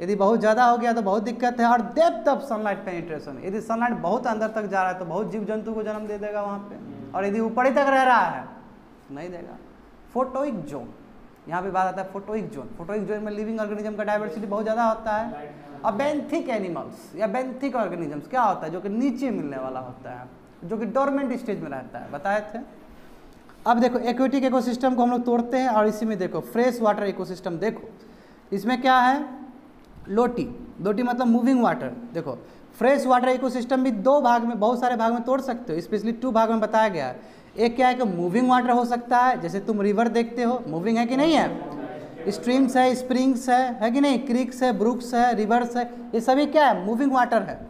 यदि बहुत ज़्यादा हो गया तो बहुत दिक्कत है और डेप्थ ऑफ़ सनलाइट पेनिट्रेशन यदि सनलाइट बहुत अंदर तक जा रहा है तो बहुत जीव जंतु को जन्म दे देगा वहाँ पे। और यदि ऊपर ही तक रह रहा है, नहीं देगा। फोटोइक जोन यहाँ पे बात आता है फोटोइक जोन फोटोइक जोन में लिविंग ऑर्गेनिज्म का डाइवर्सिटी बहुत ज़्यादा होता है। अब बेंथिक एनिमल्स या बेंथिक ऑर्गेनिजम्स क्या होता है? जो कि नीचे मिलने वाला होता है, जो कि डोरमेंट स्टेज में रहता है। बताए थे? अब देखो एक्वेटिक इकोसिस्टम को हम लोग तोड़ते हैं और इसी में देखो फ्रेश वाटर इकोसिस्टम देखो। इसमें क्या है? लोटी। लोटी मतलब मूविंग वाटर देखो फ्रेश वाटर इकोसिस्टम भी दो भाग में, बहुत सारे भाग में तोड़ सकते हो। स्पेशली टू भाग में बताया गया है। एक क्या है कि मूविंग वाटर हो सकता है, जैसे तुम रिवर देखते हो। मूविंग है कि नहीं है? स्ट्रीम्स है स्प्रिंग्स है है कि नहीं? क्रिक्स है ब्रुक्स है रिवर्स है ये सभी क्या है? मूविंग वाटर है।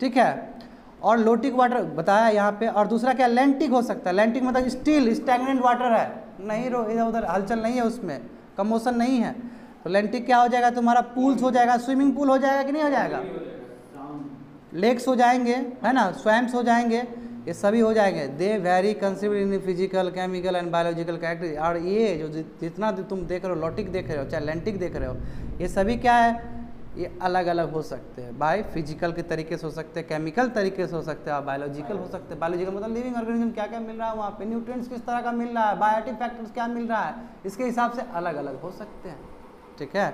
ठीक है? और लोटिक वाटर बताया यहाँ पे। और दूसरा क्या? लेंटिक हो सकता है। लेंटिक मतलब स्टील स्टैगनेंट वाटर है। नहीं रो इधर उधर हलचल नहीं है उसमें। कमोशन नहीं है। तो लेंटिक क्या हो जाएगा? तुम्हारा पूल्स हो जाएगा। स्विमिंग पूल हो जाएगा कि नहीं हो जाएगा? लेक्स हो जाएँगे है ना? स्वैम्स हो जाएँगे। ये सभी हो जाएँगे। They vary consider in physical chemical and biological character और ये जो जितना तुम देख रहे हो, लॉटिक देख रहे हो, चाहे लेंटिक देख रहे हो, ये सभी क्या है? ये अलग अलग हो सकते हैं। बाय फ़िज़िकल के तरीके से हो सकते हैं केमिकल तरीके से हो सकते हैं, और बायोलॉजिकल हो सकते हैं। बायोलॉजिकल मतलब लिविंग ऑर्गेनिज्म क्या क्या मिल रहा है वहाँ पे? न्यूट्रिएंट्स किस तरह का मिल रहा है? बायोटिक फैक्टर्स क्या मिल रहा है? इसके हिसाब से अलग अलग हो सकते हैं। ठीक है?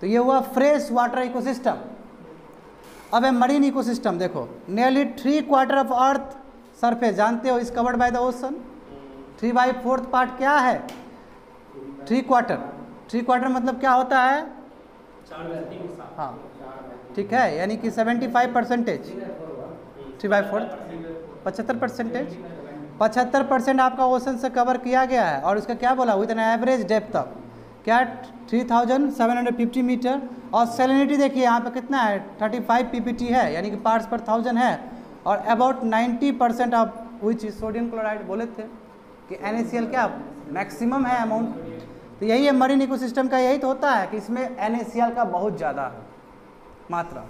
तो ये हुआ फ्रेश वाटर इकोसिस्टम अब है मरीन इकोसिस्टम देखो। Nearly three quarter of earth surface जानते हो is covered by the ocean? Three by fourth part क्या है? Three quarter. थ्री क्वार्टर मतलब क्या होता है? हाँ ठीक है, यानी कि seventy five percentage. Three by fourth, पचहत्तर परसेंटेज। पचहत्तर परसेंट आपका ओशन से कवर किया गया है। और उसका क्या बोला? With an average depth of क्या? Three thousand seven hundred fifty meter. और सेलिनिटी देखिए, यहाँ पे कितना है? थर्टी फाइव पी है, यानी कि पार्ट्स पर थाउज़ेंड है। और about ninety percent of which sodium chloride बोले थे कि एन क्या मैक्सिमम है अमाउंट तो यही है मरीन इकोसिस्टम का यही तो होता है कि इसमें एन का बहुत ज़्यादा है मात्रा।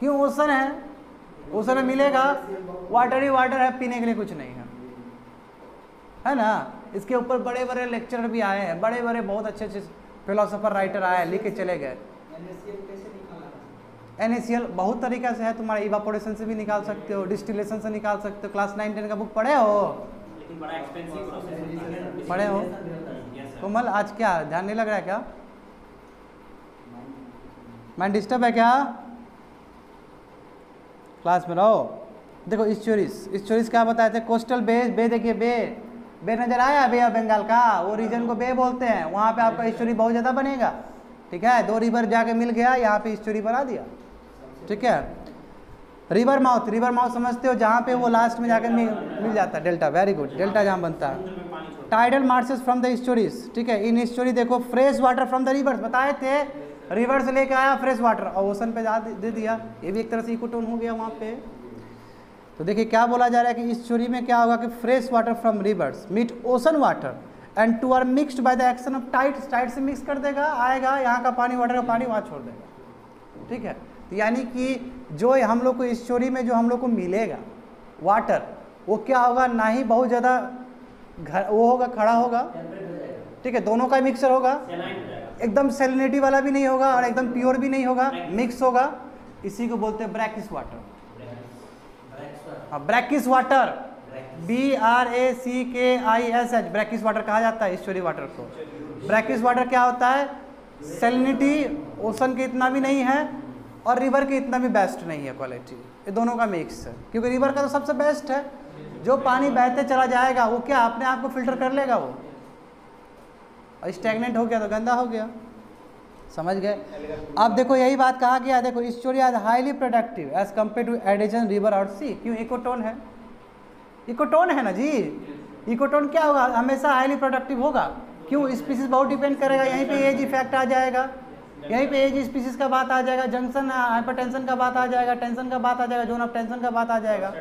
क्यों? ओसन है। ओसन में मिलेगा। वाटर ही वाटर है, पीने के लिए कुछ नहीं है। है ना? इसके ऊपर बड़े बड़े लेक्चर भी आए हैं। बड़े बड़े बहुत अच्छे अच्छे फिलोसोफर राइटर आए लिख के चले गए। एन बहुत तरीका से है तुम्हारा इवापोरेशन से भी निकाल सकते हो डिस्टिलेशन से निकाल सकते हो क्लास नाइन टेन का बुक पढ़े हो? लेकिन बड़ा एक्सपेंसिव प्रोसेस है। पढ़े हो? कोमल आज क्या? ध्यान नहीं लग रहा है क्या? माइंड डिस्टर्ब है क्या? क्लास में रहो। देखो स्टोरीज स्टोरीज क्या बताए थे? कोस्टल बे बे देखिए बे बे नज़र आया बे ऑफ़ बंगाल का? वो रीजन को बे बोलते हैं। वहाँ पे आपका स्टोरी बहुत ज़्यादा बनेगा। ठीक है? दो रिवर जाके मिल गया यहाँ पे स्टोरी बना दिया। ठीक है? रिवर माउथ रिवर माउथ समझते हो? जहाँ पे वो लास्ट में जाकर मिल, मिल जाता है डेल्टा वेरी गुड डेल्टा जहाँ बनता है। Tidal marshes from the estuaries ठीक है? इन स्टोरी देखो fresh water from the rivers बताए थे? रिवर से लेके आया फ्रेश वाटर और ओशन पे जा दे दिया। ये भी एक तरह से इकोटोन हो गया वहाँ पे। तो देखिए क्या बोला जा रहा है कि इस चोरी में क्या होगा कि fresh water from rivers meet ocean water and two are mixed by the action of tide tide से मिक्स कर देगा आएगा यहाँ का पानी वाटर का पानी वहाँ छोड़ देगा। ठीक है? तो यानी कि जो हम लोग को इस चोरी में जो हम लोग को मिलेगा वाटर वो क्या होगा? ना ही बहुत ज़्यादा घर वो होगा खड़ा होगा। ठीक है दोनों का मिक्सर होगा। एकदम सेलिनिटी वाला भी नहीं होगा और एकदम प्योर भी नहीं होगा। मिक्स होगा। इसी को बोलते हैं ब्रैकिस वाटर हाँ brackish water B R A C K I S H brackish water कहा जाता है ईश्वरी वाटर को। ब्रैकिस वाटर क्या होता है? सेलिनिटी ओशन के इतना भी नहीं है। और रिवर के इतना भी बेस्ट नहीं है क्वालिटी ये दोनों का मिक्स है। क्योंकि रिवर का तो सबसे बेस्ट है। जो पानी बहते चला जाएगा, वो क्या अपने आप को फ़िल्टर कर लेगा वो? और स्टेगनेंट हो गया तो गंदा हो गया। समझ गए? अब देखो, यही बात कहा गया, देखो स्टोरी आज highly productive as compare to adjacent river और सी क्यों? इकोटोन है। इकोटोन है ना जी? इकोटोन क्या होगा? हमेशा हाईली प्रोडक्टिव होगा। क्यों? स्पीसीज बहुत डिपेंड करेगा। यहीं पे एज इफ़ेक्ट आ जाएगा। यहीं पे एज स्पीसीज का बात आ जाएगा जंक्शन हाइपरटेंशन का बात आ जाएगा टेंशन का बात आ जाएगा जोन ऑफ़ टेंशन का बात आ जाएगा।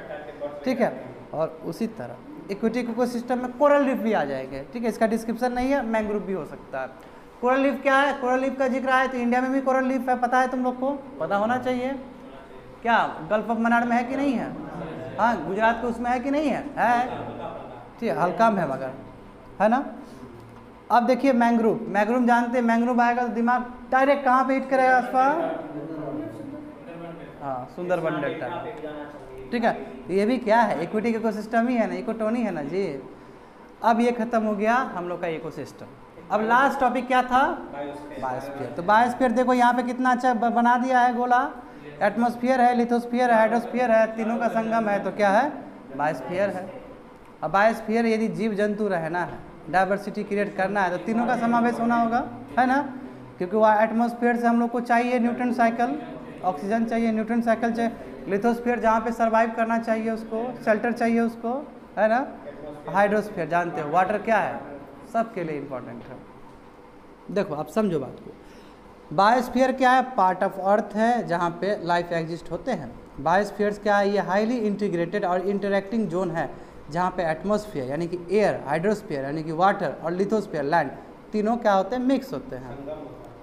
ठीक है? और उसी तरह इक्विटी इकोसिस्टम में कोरल रीफ भी आ जाएँगे। ठीक है? इसका डिस्क्रिप्शन नहीं है मैंग्रोव भी हो सकता है। कोरल लीफ क्या है? कोरल लीफ का ज़िक्र है तो इंडिया में भी कोरल लीफ है, पता है तुम लोग को? पता होना चाहिए। क्या गल्फ ऑफ़ मनार में है कि नहीं है? हाँ गुजरात के उसमें है कि नहीं है। ठीक है, हल्का में है मगर। है ना? अब देखिए मैंग्रोव मैंग्रोव जानते हैं मैंग्रोव आएगा तो दिमाग डायरेक्ट कहाँ पे हिट करेगा आसपा हाँ सुंदरबन डेल्टा ठीक है ये भी क्या है इक्विटी इकोसिस्टम ही है ना इकोटोनी है ना जी। अब ये खत्म हो गया हम लोग का इकोसिस्टम अब लास्ट टॉपिक क्या था? बायोस्फीयर तो बायोस्फीयर देखो यहाँ पे कितना अच्छा बना दिया है गोला। एटमोस्फियर है लिथोस्फियर है हाइड्रोस्फियर है तीनों का संगम है तो क्या है? बायोस्फीयर है। अब बायोस्फीयर यदि जीव जंतु रहना है डाइवर्सिटी क्रिएट करना है तो तीनों का समावेश होना होगा, है ना? क्योंकि वह एटमॉस्फेयर से हम लोग को चाहिए न्यूट्रन साइकिल ऑक्सीजन चाहिए, न्यूट्रन साइकिल चाहिए लिथोस्फीयर जहाँ पे सरवाइव करना चाहिए उसको शेल्टर चाहिए उसको, है ना? हाइड्रोस्फीयर जानते हो वाटर क्या है? सबके लिए इम्पोर्टेंट है। देखो, आप समझो बात को। बायोस्फीयर क्या है? पार्ट ऑफ़ अर्थ है, जहाँ पे लाइफ एग्जिस्ट होते हैं। बायोस्फीयर्स क्या है? ये हाईली इंटीग्रेटेड और इंटरेक्टिंग जोन है। जहाँ पे एटमॉस्फेयर यानी कि एयर हाइड्रोस्फियर यानी कि वाटर और लिथोस्फियर लैंड तीनों क्या होते हैं? मिक्स होते हैं।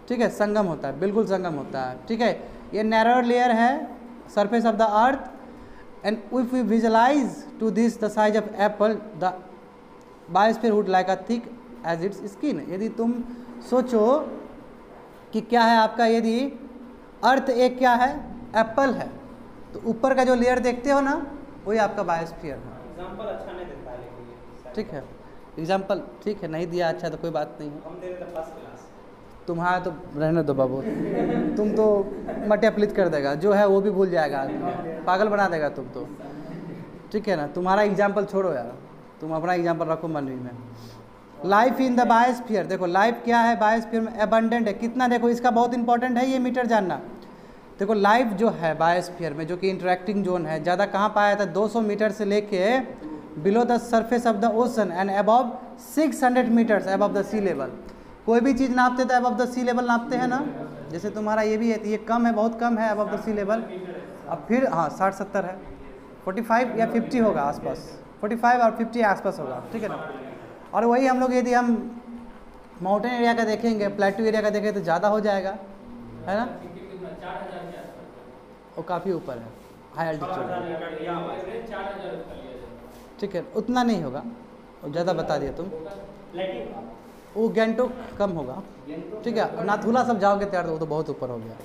ठीक है? संगम होता है। बिल्कुल संगम होता है। ठीक है? ये नैरो लेयर है surface of the earth and if we visualize to this the size of apple the biosphere would like a thick as its skin यदि तुम सोचो कि क्या है आपका यदि अर्थ एक क्या है? एप्पल है। तो ऊपर का जो लेयर देखते हो ना वही आपका बायोस्फीयर है। एग्जांपल अच्छा नहीं देता है लेकिन ठीक है। एग्ज़ाम्पल ठीक है नहीं दिया अच्छा तो कोई बात नहीं है। हम दे देते फ़र्स्ट क्लास तुम्हारा तो रहने दो बाबू। तुम तो प्लित कर देगा। जो है वो भी भूल जाएगा आदमी। पागल बना देगा तुम तो। ठीक है ना? तुम्हारा एग्ज़ाम्पल छोड़ो यार। तुम अपना एग्ज़ाम्पल रखो मनवी में। लाइफ इन द बायोस्फीयर देखो लाइफ क्या है? बायोस्फीयर में एबंडेंट है। कितना देखो इसका बहुत इंपॉर्टेंट है ये मीटर जानना। देखो लाइफ जो है बायोस्फीयर में, जो कि इंटरेक्टिंग जोन है, ज़्यादा कहाँ पाया था? 200 मीटर से लेके below the surface of the ocean and above 600 meters above the sea level कोई भी चीज़ नापते तो अबव द सी लेवल नापते हैं ना? जैसे तुम्हारा ये भी है तो ये कम है, बहुत कम है अबव द सी लेवल अब फिर हाँ साठ सत्तर है। 45 या 50 होगा आसपास। 45 और 50 आसपास होगा, ठीक है ना? और वही हम लोग यदि हम माउंटेन एरिया का देखेंगे प्लेटू एरिया का देखें तो ज़्यादा हो जाएगा, है ना? वो काफ़ी ऊपर है हाई जाए ठीक है, उतना नहीं होगा, और ज़्यादा बता दिया तुम। वो गैंगटोक कम होगा। ठीक है नाथुला सब जाओगे तैयार, वो तो बहुत ऊपर हो गया।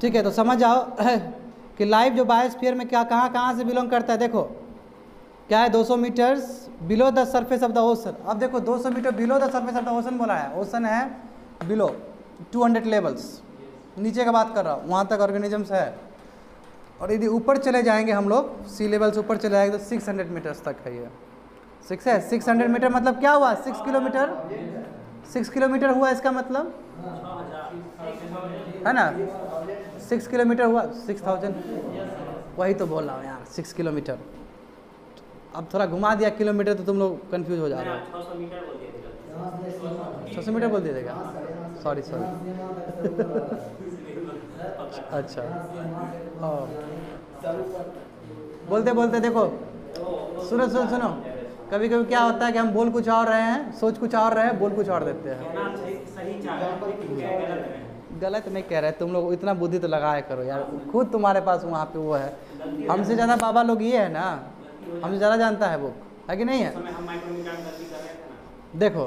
ठीक है तो समझ जाओ कि लाइव जो बायोस्फीयर में क्या, कहाँ कहाँ से बिलोंग करता है, देखो। क्या है 200 meters below the surface of the ocean अब देखो 200 meter below the surface of the ocean बोला है। ओशन है बिलो 200 लेवल्स नीचे का बात कर रहा हूँ, वहाँ तक ऑर्गेनिजम्स है। और यदि ऊपर चले जाएँगे हम लोग सी लेवल से ऊपर चले जाएँगे तो 600 हंड्रेड मीटर्स तक है ये। सिक्स है? 600 मीटर मतलब क्या हुआ? सिक्स किलोमीटर सिक्स किलोमीटर हुआ इसका मतलब? है ना? सिक्स किलोमीटर हुआ? सिक्स थाउज़ेंड वही तो बोल रहा हूँ यार सिक्स किलोमीटर अब थोड़ा घुमा दिया किलोमीटर तो तुम लोग कंफ्यूज हो जा रहे हो। छः सौ मीटर बोल बोल दिएगा सॉरी सॉरी अच्छा। बोलते बोलते देखो। सुनो सुनो सुनो। कभी कभी क्या होता है कि हम बोल कुछ और रहे हैं सोच कुछ और रहे हैं बोल कुछ और देते हैं। गलत नहीं कह रहे तुम लोग इतना बुद्धि तो लगाया करो यार। खुद तुम्हारे पास वहाँ पे वो है। हमसे ज़्यादा बाबा लोग ये है ना हमसे ज़्यादा जानता है वो है कि नहीं है? देखो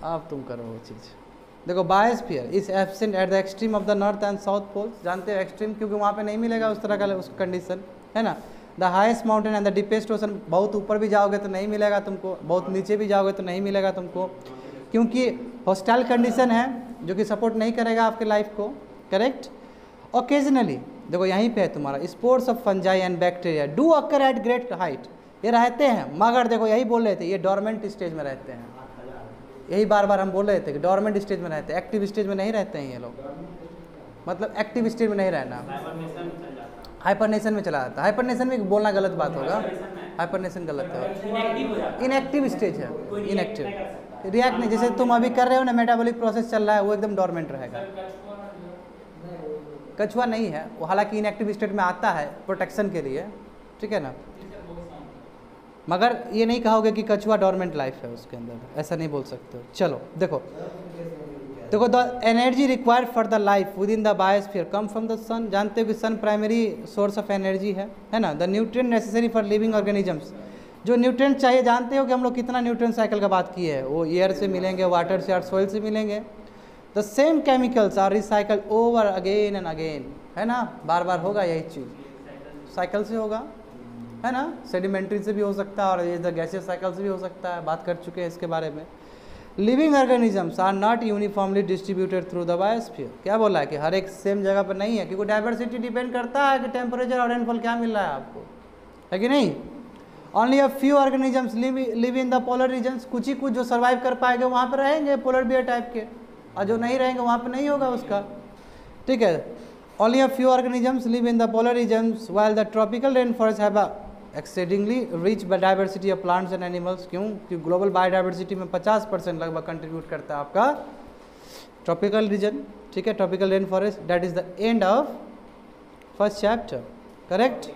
हाँ अब तुम करो वो चीज़। देखो biosphere is absent at the extreme of the north and south poles जानते हो एक्सट्रीम क्योंकि वहाँ पे नहीं मिलेगा उस तरह का उस कंडीशन है ना? The highest mountain and the deepest ocean बहुत ऊपर भी जाओगे तो नहीं मिलेगा तुमको, बहुत नीचे भी जाओगे तो नहीं मिलेगा तुमको। क्योंकि हॉस्टाइल कंडीशन है, जो कि सपोर्ट नहीं करेगा आपके लाइफ को करेक्ट ओकेजनली देखो, यहीं पे है तुम्हारा spores of fungi and bacteria do occur at great height ये रहते हैं, मगर देखो, यही बोल रहे थे, ये डोरमेंट स्टेज में रहते हैं। यही बार बार हम बोल रहे थे कि डोरमेंट स्टेज में रहते हैं एक्टिव स्टेज में नहीं रहते हैं ये लोग। मतलब एक्टिव स्टेज में नहीं रहना। है हाइपरनेशन में चला जाता है। हाइपरनेशन में बोलना गलत बात होगा। हाइपरनेशन गलत है। इनएक्टिव स्टेज है। इनएक्टिव। रिएक्ट नहीं जैसे तुम अभी कर रहे हो ना मेटाबॉलिक प्रोसेस चल रहा है वो एकदम डोरमेंट रहेगा। कछुआ नहीं है। वो हालाँकि इनएक्टिव स्टेट में आता है प्रोटेक्शन के लिए। ठीक है ना? मगर ये नहीं कहोगे कि कछुआ डोरमेंट लाइफ है उसके अंदर। ऐसा नहीं बोल सकते हो। चलो, देखो। देखो the energy required for the life within the biosphere come from the sun जानते हो कि sun primary source of energy है है ना? The nutrient necessary for living organisms जो न्यूट्रिएंट चाहिए, जानते हो कि हम लोग कितना न्यूट्रिएंट साइकिल का बात की है? वो एयर से मिलेंगे वाटर से और सोइल से मिलेंगे। The same chemicals are recycle over again and again है ना? बार बार होगा यही चीज़। साइकिल से होगा। है ना? सेडिमेंट्री से भी हो सकता है और द गैसियस साइकिल से भी हो सकता है। बात कर चुके हैं इसके बारे में। Living organisms are not uniformly distributed through the biosphere क्या बोला है कि हर एक सेम जगह पर नहीं है? क्योंकि डाइवर्सिटी डिपेंड करता है कि टेम्परेचर और रेनफॉल क्या मिल रहा है आपको। है कि नहीं? Only a few organisms live in the polar regions कुछ ही कुछ जो सर्वाइव कर पाएँगे वहाँ पर रहेंगे पोलर बियर टाइप के। और जो नहीं रहेंगे वहाँ पर नहीं होगा उसका। ठीक है? Only a few organisms live in the polar regions while the tropical rain forest have exceedingly rich diversity of plants and animals क्यों? क्योंकि ग्लोबल बायोडाइवर्सिटी में 50 परसेंट लगभग कंट्रीब्यूट करता है आपका ट्रॉपिकल रीजन ठीक है? Tropical rain forest that is the end of first chapter correct